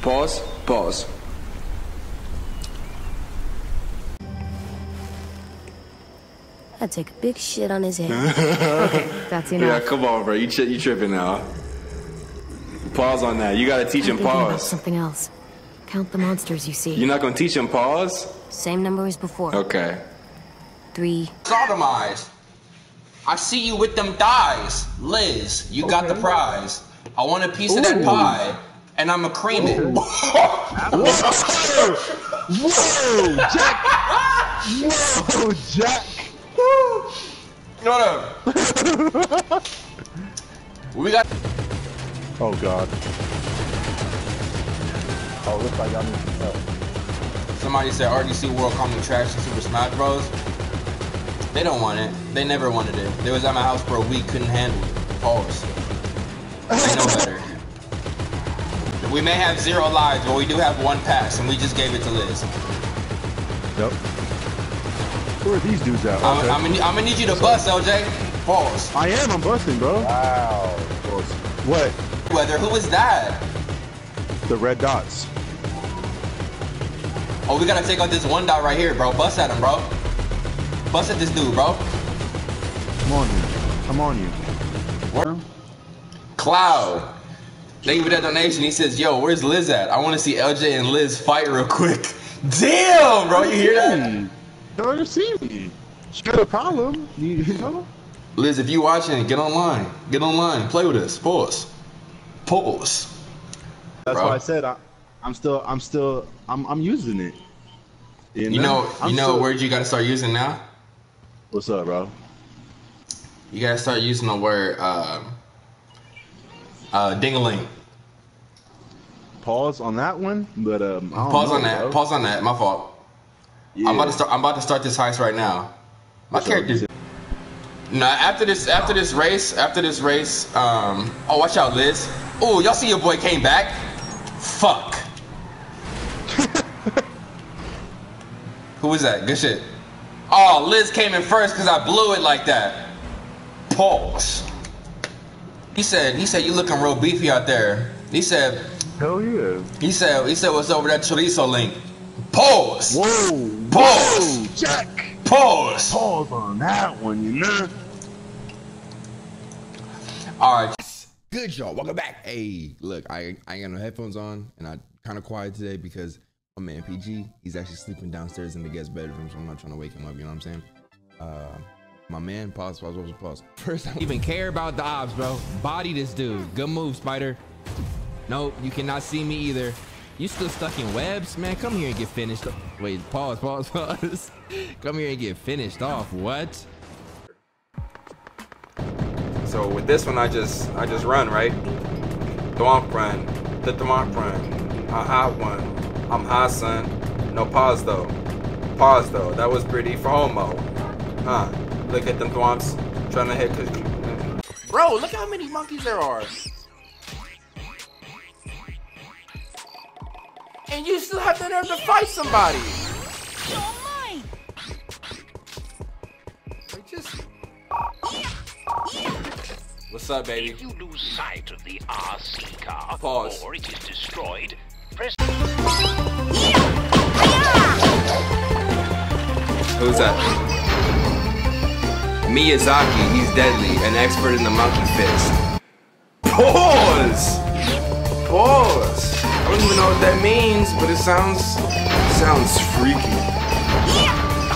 Speaker 1: pause, pause.
Speaker 4: I'd take a big shit on his head. okay, that's
Speaker 1: Yeah,
Speaker 4: enough.
Speaker 1: come on, bro. You tri- you tripping now? Pause on that. You gotta teach
Speaker 4: I'm
Speaker 1: him
Speaker 4: thinking about
Speaker 1: pause.
Speaker 4: something else. Count the monsters you see.
Speaker 1: You're not gonna teach him pause?
Speaker 4: Same number as before.
Speaker 1: Okay.
Speaker 4: Three.
Speaker 1: Sodomized. I see you with them thighs. Liz, you got the prize. I want a piece of that pie, and I'ma cream it.
Speaker 6: Whoa, Whoa, Jack! Whoa, Jack!
Speaker 1: What no. we got.
Speaker 6: Oh God. Oh, looks like y'all need some help.
Speaker 1: Somebody said RDC World coming trash in Super Smash Bros. They don't want it. They never wanted it. They was at my house for a week, couldn't handle it. Pause. They know better. We may have zero lives, but we do have one pass, and we just gave it to Liz.
Speaker 6: Yep. Who are these dudes at?
Speaker 1: I'm,
Speaker 6: Okay.
Speaker 1: I'm, gonna, I'm gonna need you to bust, LJ. Pause.
Speaker 6: I am. I'm busting, bro. Wow. What?
Speaker 1: Weather, who is that?
Speaker 6: The red dots.
Speaker 1: Oh, we gotta take out this one dot right here, bro. Bust at him, bro. Bust at this dude, bro.
Speaker 6: Come on you. Come on you.
Speaker 1: What? Cloud. Thank you for that donation. He says, yo, where's Liz at? I want to see LJ and Liz fight real quick. Damn, bro, you hear that?
Speaker 6: Don't you see me? She got a problem. You, you know?
Speaker 1: Liz, if you watching, get online. Get online. Play with us. Pause. Pause.
Speaker 6: That's
Speaker 1: Bro.
Speaker 6: why I said I, I'm still. I'm still. I'm. I'm using it.
Speaker 1: You know,
Speaker 6: I'm
Speaker 1: you know
Speaker 6: still-
Speaker 1: word you gotta start using now?
Speaker 6: What's up, bro?
Speaker 1: You gotta start using the word uh, uh, ding-a-ling.
Speaker 6: Pause on that one, but um.
Speaker 1: Pause
Speaker 6: know,
Speaker 1: on that.
Speaker 6: bro.
Speaker 1: Pause on that. My fault. Yeah. I'm about to start. I'm about to start this heist right now. My
Speaker 6: What's
Speaker 1: character. Nah, after this, after this race, after this race, um. Oh, watch out, Liz. Oh, y'all see your boy came back. Fuck. Who was that? Good shit. Oh, Liz came in first because I blew it like that. Pause. He said. He said you looking real beefy out there. He said.
Speaker 6: Hell yeah.
Speaker 1: He said. He said what's over that chorizo link. Pause.
Speaker 6: Whoa.
Speaker 1: Pause.
Speaker 6: Whoa, Jack.
Speaker 1: Pause.
Speaker 6: Pause on that one, you know.
Speaker 1: All right.
Speaker 68: Good y'all. Welcome back. Hey, look, I I ain't got no headphones on, and I kind of quiet today because my man PG, he's actually sleeping downstairs in the guest bedroom, so I'm not trying to wake him up. You know what I'm saying? Uh, my man, pause, pause, pause, pause. First, I don't
Speaker 66: even care about the ops, bro. Body this dude. Good move, Spider. Nope, you cannot see me either. You still stuck in webs? Man, come here and get finished. Wait, pause, pause, pause. come here and get finished off. What?
Speaker 1: So with this one, I just I just run right. Thwomp run, the thwomp run. I hot one. I'm high, son. No pause though. Pause though. That was pretty for homo. Huh? Look at them thwomps trying to hit. Bro, look how many monkeys there are. And you still have the nerve to fight somebody. Like just. What's up, baby?
Speaker 69: If you lose sight of the RC car
Speaker 1: Pause.
Speaker 69: or it is destroyed, press
Speaker 1: Who's that? Miyazaki, he's deadly, an expert in the monkey fist. Pause! Pause! I don't even know what that means, but it sounds sounds freaky.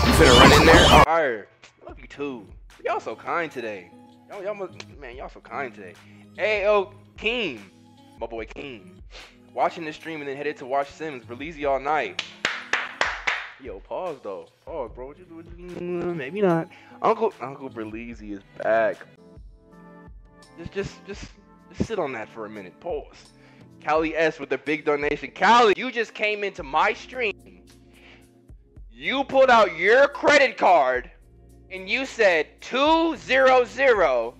Speaker 1: You finna run in there? Alright. Love you too. Y'all so kind today. Y'all, y'all must, man, y'all so kind today. Hey, yo, Keem. My boy Keem. Watching the stream and then headed to watch Sims. Releasey all night. Yo, pause though. Pause, bro. What you doing? Maybe not. Uncle Uncle Berleezy is back. Just just just just sit on that for a minute. Pause. Callie S with the big donation. Callie, you just came into my stream. You pulled out your credit card and you said 200.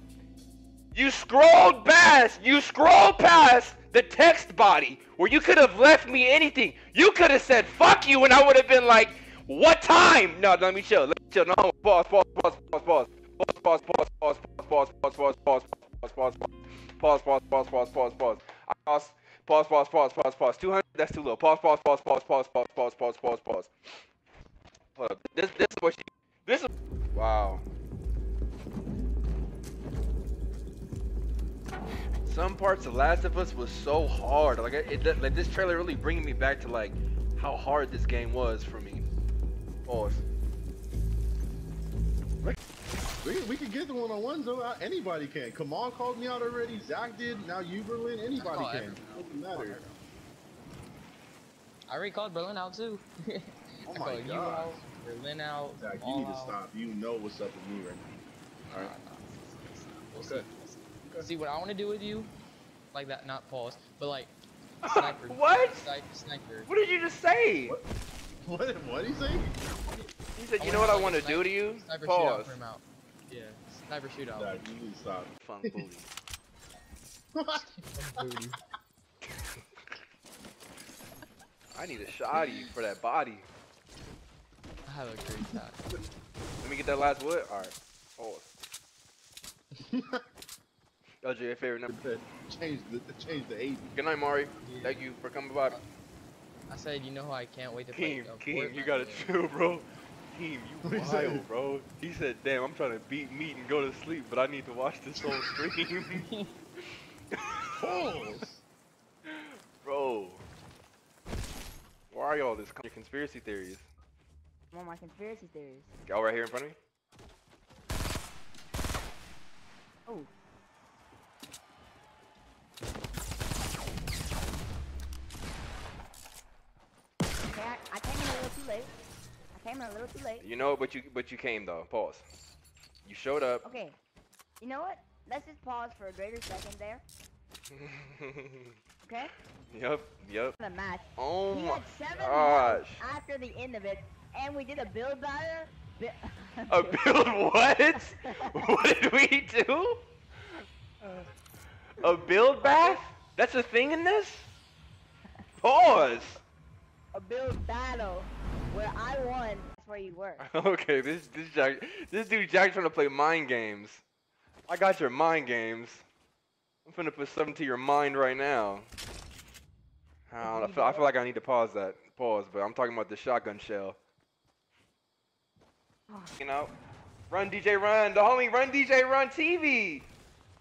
Speaker 1: You scrolled past, you scrolled past the text body where you could have left me anything. You could have said fuck you and I would have been like, what time? No, let me chill. Let me chill. No, pause, pause, pause, pause, pause. Pause, pause, pause, pause, pause, pause, pause, pause, pause, pause, pause, pause, pause, pause, pause, pause. Pause pause pause I pause, pause, pause, pause, pause, pause. 200, that's too low. Pause, pause, pause, pause, pause, pause, pause, pause, pause, pause. Hold up. This, this is what she, this is, wow. Some parts of Last of Us was so hard. Like, it, it, like this trailer really bringing me back to like how hard this game was for me. Pause.
Speaker 6: We, we can get the one on ones though. Anybody can. Kamal called me out already. Zach did. Now you, Berlin. Anybody can.
Speaker 70: everyone
Speaker 6: Doesn't matter.
Speaker 70: I already called Berlin out too.
Speaker 6: Oh my
Speaker 70: called you
Speaker 6: God.
Speaker 70: Berlin out.
Speaker 6: Zach, you need to
Speaker 70: out.
Speaker 6: stop. You know what's up with me right now. All right.
Speaker 70: We'll see. See what I want to do with you, like that, not pause, but like sniper.
Speaker 1: What?
Speaker 70: Sniper. sniper.
Speaker 1: What did you just say?
Speaker 6: What? What did he say?
Speaker 1: He said, you know what I want to do to you?
Speaker 70: Sniper shootout
Speaker 1: Pause.
Speaker 70: for him out. Yeah, sniper shootout.
Speaker 6: Zach, you need to stop.
Speaker 1: Fun booty.
Speaker 70: Booty.
Speaker 1: I need a shotty for that body.
Speaker 70: I have a great time.
Speaker 1: Let me get that last wood. All right. Oh. Pause. LJ, your favorite number.
Speaker 6: Change the change the eight.
Speaker 1: Good night, Mari. Thank you for coming by.
Speaker 70: I said, you know how I can't wait to play.
Speaker 1: Keem, Keem, you gotta
Speaker 70: game.
Speaker 1: chill, bro. Keem, you
Speaker 6: What'd he
Speaker 1: wild, bro. He said, damn, I'm trying to beat meat and go to sleep, but I need to watch this whole stream.
Speaker 6: Pause.
Speaker 1: bro. Why are y'all this? Your conspiracy theories.
Speaker 68: One of my conspiracy theories.
Speaker 1: Y'all right here in front of me?
Speaker 68: Oh. Okay, I, I came in a little too late. I came in a little too late.
Speaker 1: You know, but you but you came though. Pause. You showed up.
Speaker 68: Okay. You know what? Let's just pause for a greater second there. Okay?
Speaker 1: Yep, yep.
Speaker 68: The match.
Speaker 1: Oh
Speaker 68: we
Speaker 1: my
Speaker 68: had seven
Speaker 1: gosh.
Speaker 68: after the end of it, and we did a build battle. Bi-
Speaker 1: A build what? what did we do? A build bath? That's a thing in this? Pause.
Speaker 68: a build battle where I won. That's where you were.
Speaker 1: Okay, this this Jack, this dude Jack trying to play mind games. I got your mind games. I'm finna put something to your mind right now. I, don't, know, I, feel, I feel like I need to pause that. Pause, but I'm talking about the shotgun shell. You know, run DJ Run, the homie Run DJ Run TV.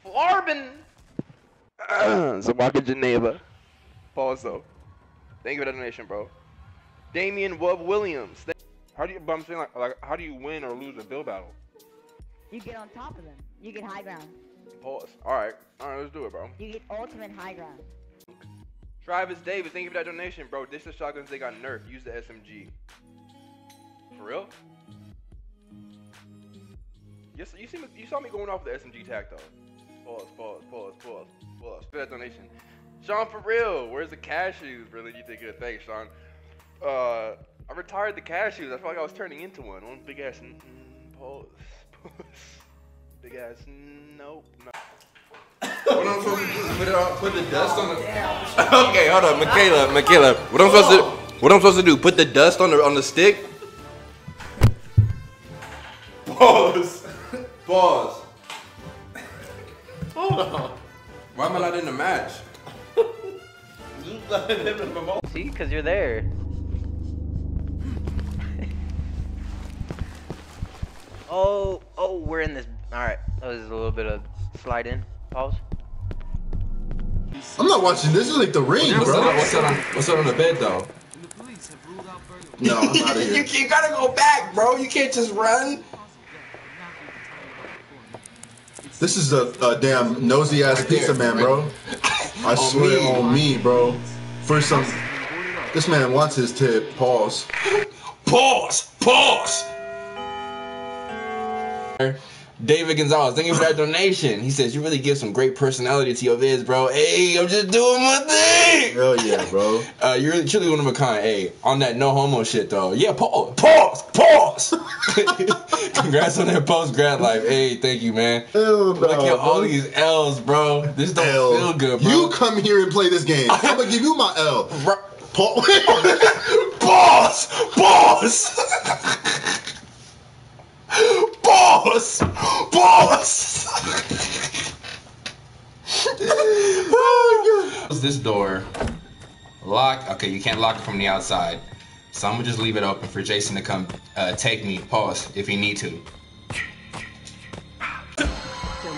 Speaker 1: Flarbin. Zawaka Geneva. Pause though. Thank you for the donation, bro. Damian Wub Williams. How do you? But I'm saying like, like, how do you win or lose a bill battle?
Speaker 68: You get on top of them. You get high ground.
Speaker 1: Pause. All right, all right, let's do it, bro.
Speaker 68: You get ultimate high ground.
Speaker 1: Travis Davis, thank you for that donation, bro. This is shotguns they got nerfed. Use the SMG. For real? Yes, you see you saw me going off the SMG tag though. Pause, pause, pause, pause, pause. For that donation. Sean, for real, where's the cashews? Really, you think good. Thanks, Sean. Uh, I retired the cashews. I felt like I was turning into one. One big ass. Mm, mm, pause. Pause. Big ass. Nope. No. What I'm supposed to do? Put it on. Put the dust on the. okay, hold on, Michaela. Michaela, what I'm supposed to? What I'm supposed to do? Put the dust on the on the stick? Pause. Pause.
Speaker 19: Hold oh. on.
Speaker 1: Why am I not in the match?
Speaker 19: See, because you're there. oh, oh, we're in this. All right, that was a little bit of slide in. Pause.
Speaker 71: I'm not watching this. This is like the ring,
Speaker 72: What's
Speaker 71: bro.
Speaker 72: that, what's, that on, what's that on the bed though?
Speaker 71: No, I'm out of
Speaker 72: you,
Speaker 71: here.
Speaker 72: you gotta go back, bro. You can't just run.
Speaker 71: This is a, a damn nosy ass pizza man, bro. I swear
Speaker 72: me.
Speaker 71: on me, bro. For some, this man wants his tip. Pause.
Speaker 72: Pause. Pause.
Speaker 1: David Gonzalez, thank you for that donation. He says, You really give some great personality to your vids, bro. Hey, I'm just doing my thing.
Speaker 6: Hell yeah, bro.
Speaker 1: Uh, you're really, truly one of a kind. Hey, on that no homo shit, though. Yeah, pause. Pause. Pause. Congrats on that post grad life. Hey, thank you, man.
Speaker 6: Hell no,
Speaker 1: Look at all
Speaker 6: bro.
Speaker 1: these L's, bro. This don't
Speaker 6: L.
Speaker 1: feel good, bro.
Speaker 6: You come here and play this game. I'm gonna give you my L. Pa-
Speaker 1: Pause. Pause. Pause. Pause. Close this door. Lock. Okay, you can't lock it from the outside. So I'm gonna just leave it open for Jason to come uh, take me. Pause if he need to.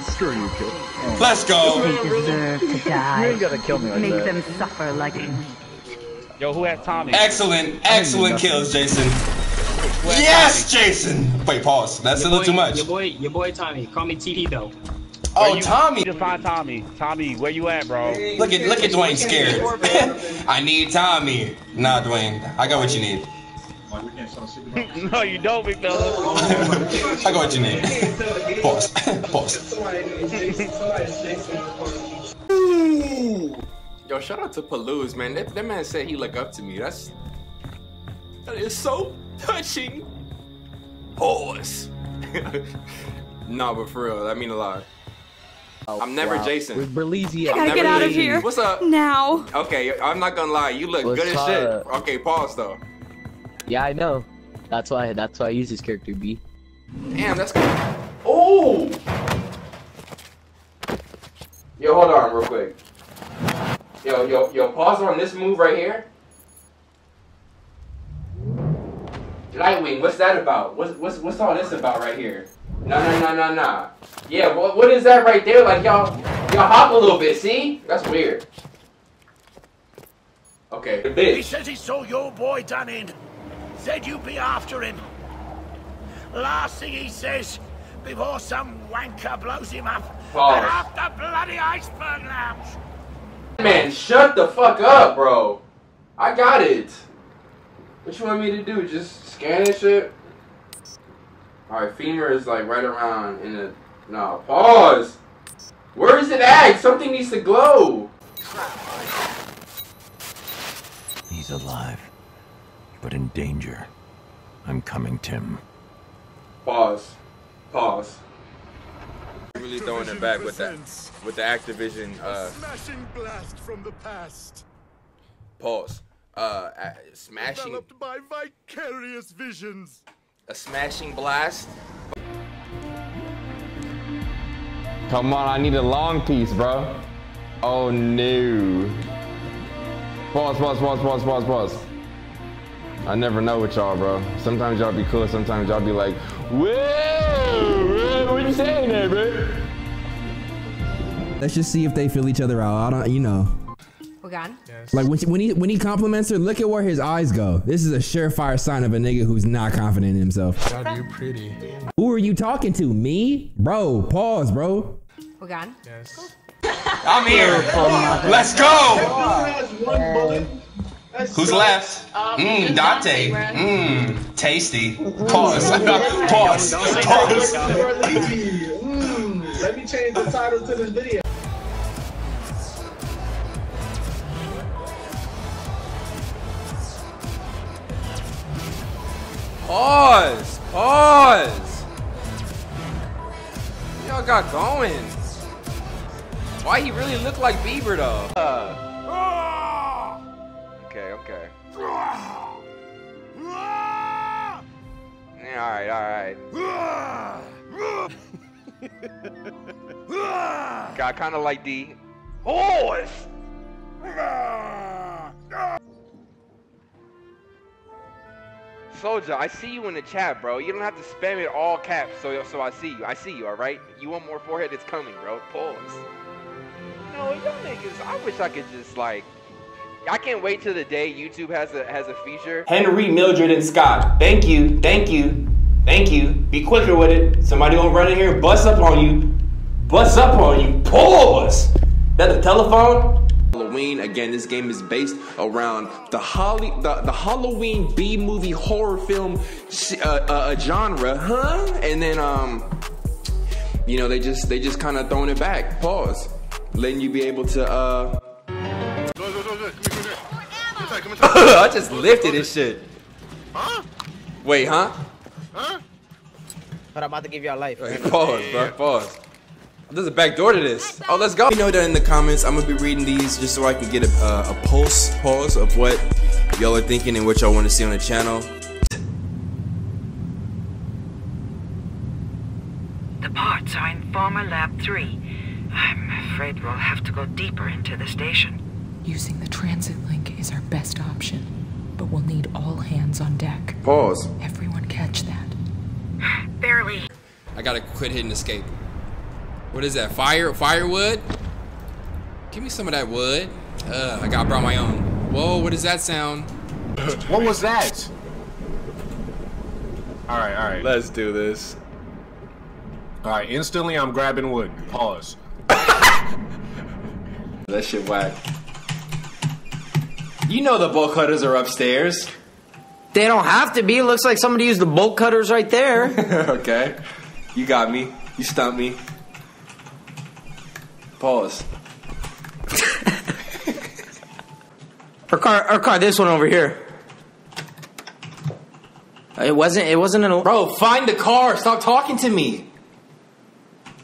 Speaker 6: Screw you, kid.
Speaker 1: Let's go.
Speaker 73: They deserve to die.
Speaker 74: You ain't gonna kill me like
Speaker 73: Make
Speaker 74: that.
Speaker 73: them suffer like
Speaker 75: Yo, who has Tommy?
Speaker 1: Excellent, excellent kills, Jason. Yes, Jason. Wait, pause. That's a
Speaker 75: Your
Speaker 1: little too much.
Speaker 75: Your boy, your boy Tommy. Call me TD though.
Speaker 1: Oh,
Speaker 75: Where you-
Speaker 1: Tommy.
Speaker 75: You find Tommy. Tommy, where you at, bro?
Speaker 1: Look at look at Dwayne scared. I need Tommy. Nah, Dwayne, I got what you need.
Speaker 75: no, you don't, big fella.
Speaker 1: I got what you need. Pause. Pause. Yo, shout out to Palouse, man. That, that man said he look up to me. That's that is so touching. Pause. nah, but for real, that mean a lot. I'm never
Speaker 22: wow.
Speaker 1: Jason.
Speaker 22: With Berleezy
Speaker 1: I'm
Speaker 22: out. Get out of here.
Speaker 1: What's up?
Speaker 22: Now.
Speaker 1: Okay, I'm not gonna lie. You look
Speaker 22: What's
Speaker 1: good as shit.
Speaker 22: up?
Speaker 1: Okay, pause though.
Speaker 22: Yeah, I know. That's why. That's why I use this character B.
Speaker 1: Damn, that's good. Oh! Yo, hold on real quick. Yo, yo, yo, pause on this move right here. Lightwing, what's that about? What's what's what's all this about right here? No, no, no, no, no. Yeah, what what is that right there? Like y'all y'all hop a little bit. See? That's weird. Okay,
Speaker 69: He
Speaker 1: bitch.
Speaker 69: He says he saw your boy done in. Said you'd be after him. Last thing he says before some wanker blows him up
Speaker 1: Pause.
Speaker 69: and off the bloody iceberg lounge.
Speaker 1: Man, shut the fuck up, bro. I got it. What you want me to do? Just scan this shit? Alright, femur is like right around in the. No, pause! Where is it at? Something needs to glow!
Speaker 12: He's alive, but in danger. I'm coming, Tim.
Speaker 1: Pause. Pause. Really throwing it back with that with the Activision uh
Speaker 76: Smashing blast from the past.
Speaker 1: pause. Uh a- smashing
Speaker 76: Developed by vicarious visions.
Speaker 1: a smashing blast.
Speaker 77: Come on, I need a long piece, bro. Oh no. Pause, pause, pause, pause, pause, pause. I never know with y'all, bro. Sometimes y'all be cool, sometimes y'all be like, whoa, what you saying there, bro?
Speaker 78: Let's just see if they feel each other out. I don't, you know.
Speaker 4: We're gone.
Speaker 78: Like when, she, when he when he compliments her, look at where his eyes go. This is a surefire sign of a nigga who's not confident in himself.
Speaker 79: God, you're pretty.
Speaker 78: Who are you talking to? Me, bro? Pause, bro.
Speaker 4: We're gone.
Speaker 79: Yes.
Speaker 1: I'm here. Let's go. Who's left? Mmm, Dante. Mmm, tasty. Pause. Pause. Pause.
Speaker 80: Mm, let me change the title to this video.
Speaker 1: Pause. Pause. Y'all got going. Why he really look like Bieber though? Uh. Okay, okay. Yeah, all right, all right. Got kind of like the. Oh, Soldier, I see you in the chat, bro. You don't have to spam it all caps so so I see you. I see you, alright? You want more forehead? It's coming, bro. Pause. No, y'all niggas, I wish I could just like I can't wait till the day YouTube has a has a feature. Henry, Mildred, and Scott. Thank you, thank you, thank you. Be quicker with it. Somebody gonna run in here, bust up on you, bust up on you. Pause. That the telephone? Halloween again. This game is based around the Holly, the, the Halloween B movie horror film uh, uh, genre, huh? And then um, you know, they just they just kind of throwing it back. Pause, letting you be able to. uh I just lifted this shit.
Speaker 19: Huh?
Speaker 1: Wait, huh?
Speaker 19: Huh? But I'm about to give y'all life.
Speaker 1: Pause, bro. Pause. There's a back door to this. Oh, let's go. Let me know that in the comments. I'm gonna be reading these just so I can get a, uh, a pulse, pause of what y'all are thinking and what y'all want to see on the channel.
Speaker 81: The parts are in former Lab 3. I'm afraid we'll have to go deeper into the station.
Speaker 82: Using the transit link is our best option, but we'll need all hands on deck.
Speaker 1: Pause.
Speaker 82: Everyone catch that.
Speaker 81: Barely.
Speaker 1: I gotta quit hitting escape. What is that? Fire? Firewood? Give me some of that wood. Uh, I got brought my own. Whoa, what does that sound?
Speaker 83: What was that? All right, all right.
Speaker 1: Let's do this.
Speaker 83: All right, instantly I'm grabbing wood. Pause.
Speaker 1: That shit whack. You know the bolt cutters are upstairs.
Speaker 19: They don't have to be. It looks like somebody used the bolt cutters right there.
Speaker 1: okay. You got me. You stumped me. Pause.
Speaker 19: Or car, or car, this one over here. It wasn't. It wasn't an.
Speaker 1: Bro, find the car. Stop talking to me.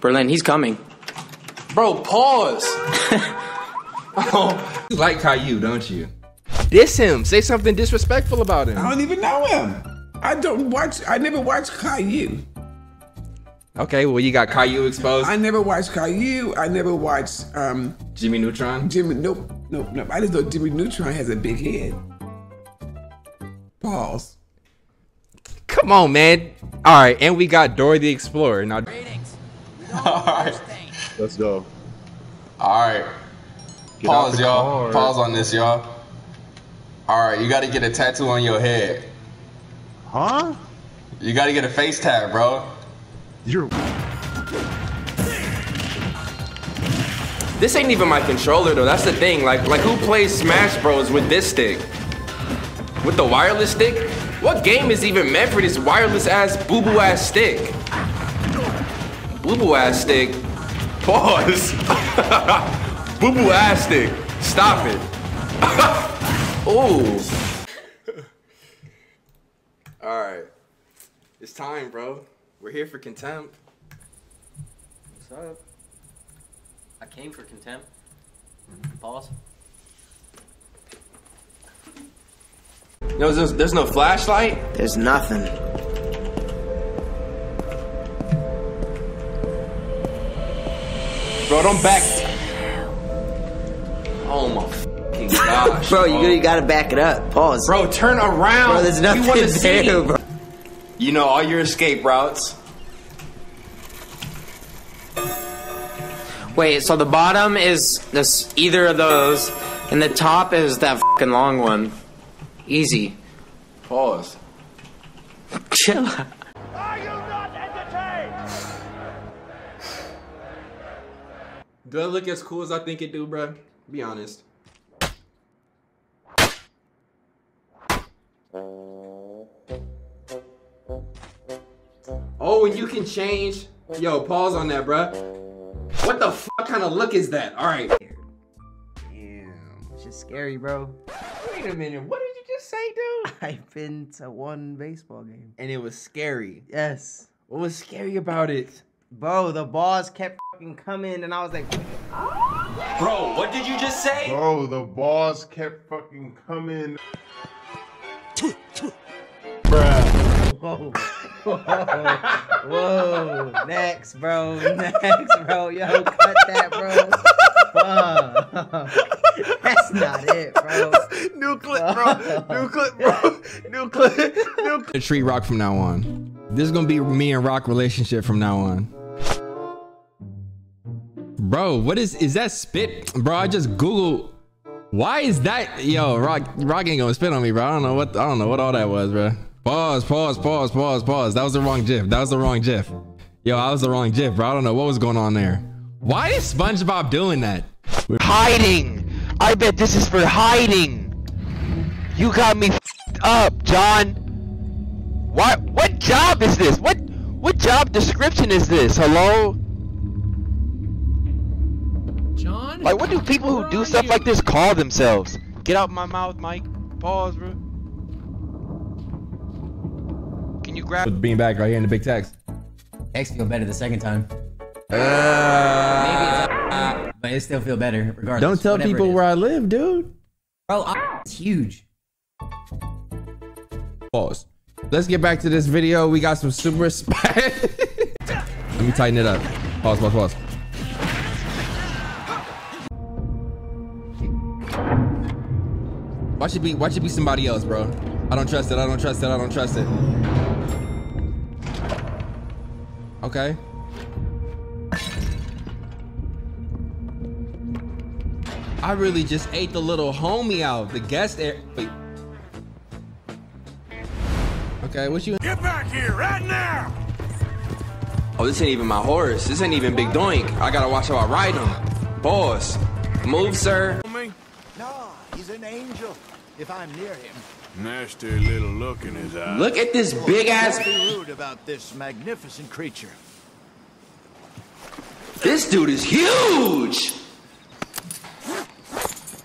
Speaker 19: Berlin, he's coming.
Speaker 1: Bro, pause. oh, you like Caillou, don't you? Diss him. Say something disrespectful about him.
Speaker 3: I don't even know him. I don't watch. I never watched Caillou.
Speaker 1: Okay, well you got Caillou exposed.
Speaker 3: I never watched Caillou. I never watched um
Speaker 1: Jimmy Neutron.
Speaker 3: Jimmy. Nope. Nope. Nope. I just know Jimmy Neutron has a big head. Pause.
Speaker 1: Come on, man. All right, and we got Dora the Explorer. Now, all right.
Speaker 6: Let's go.
Speaker 84: All right.
Speaker 6: Get
Speaker 84: Pause, y'all. Pause on this, y'all. All right, you got to get a tattoo on your head.
Speaker 6: Huh?
Speaker 84: You got to get a face tat, bro.
Speaker 6: You're.
Speaker 1: this ain't even my controller though. That's the thing. Like, like who plays Smash Bros with this stick? With the wireless stick? What game is even meant for this wireless ass boo boo ass stick? Boo boo ass stick. Pause. boo boo ass stick. Stop it. Ooh. All right. It's time, bro. We're here for contempt.
Speaker 19: What's up? I came for contempt. Pause.
Speaker 1: No, there's, there's no flashlight.
Speaker 19: There's nothing.
Speaker 1: Bro, don't back. Oh my fucking gosh.
Speaker 19: Bro, you, you gotta back it up. Pause.
Speaker 1: Bro, turn around.
Speaker 19: Bro, there's
Speaker 1: We
Speaker 19: nothing
Speaker 1: wanna
Speaker 19: there,
Speaker 1: see.
Speaker 19: bro.
Speaker 1: You know all your escape routes.
Speaker 19: Wait, so the bottom is this either of those, and the top is that fucking long one. Easy.
Speaker 1: Pause.
Speaker 19: Chill. out.
Speaker 1: Do I look as cool as I think it do, bro? Be honest. Oh, and you can change. Yo, pause on that, bruh. What the fuck kind of look is that? All right.
Speaker 19: Damn, it's just scary, bro.
Speaker 1: Wait a minute. What did you just say, dude?
Speaker 19: I've been to one baseball game.
Speaker 1: And it was scary.
Speaker 19: Yes.
Speaker 1: What was scary about it?
Speaker 19: Bro, the balls kept fucking coming, and I was like,
Speaker 1: Bro, what did you just say?
Speaker 6: Bro, the balls kept fucking coming.
Speaker 19: Whoa, whoa, whoa. Next, bro. Next, bro. Yo, cut that, bro. Fuck. That's not it, bro.
Speaker 1: New clip, bro. New clip, bro. New clip. New clip. Treat Rock from now on. This is gonna be me and Rock relationship from now on. Bro, what is is that spit? Bro, I just Googled. Why is that? Yo, Rock, Rock ain't gonna spit on me, bro. I don't know what I don't know what all that was, bro. Pause, pause, pause, pause, pause. That was the wrong GIF. That was the wrong GIF. Yo, I was the wrong GIF, bro. I don't know what was going on there. Why is SpongeBob doing that?
Speaker 85: Hiding! I bet this is for hiding! You got me up, John! What what job is this? What what job description is this? Hello? John?
Speaker 86: Like what do people who do stuff you? like this call themselves? Get out my mouth, Mike. Pause, bro. Can you grab?
Speaker 1: Put the bean back right here in the big text.
Speaker 11: X feel better the second time.
Speaker 1: Uh,
Speaker 11: Uh, but it still feel better regardless.
Speaker 1: don't tell people where I live, dude.
Speaker 11: Bro, it's huge.
Speaker 1: Pause. Let's get back to this video. We got some super spy. Let me tighten it up. Pause, pause, pause. Watch it be watch it be somebody else, bro. I don't trust it. I don't trust it. I don't trust it. Okay. I really just ate the little homie out. The guest air. Wait. Okay, what you?
Speaker 87: Get back here right now!
Speaker 88: Oh, this ain't even my horse. This ain't even Big Doink. I gotta watch how I ride him. Boss, move, sir.
Speaker 14: No, he's an angel. If I'm near him.
Speaker 87: Nasty little look in his eye.
Speaker 88: Look at this big ass.
Speaker 14: Don't be rude about this magnificent creature.
Speaker 88: This dude is huge.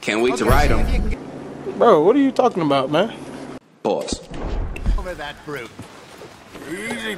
Speaker 88: Can't wait to ride him.
Speaker 89: Bro, what are you talking about, man?
Speaker 88: Boss.
Speaker 14: Over that brute.
Speaker 87: Easy,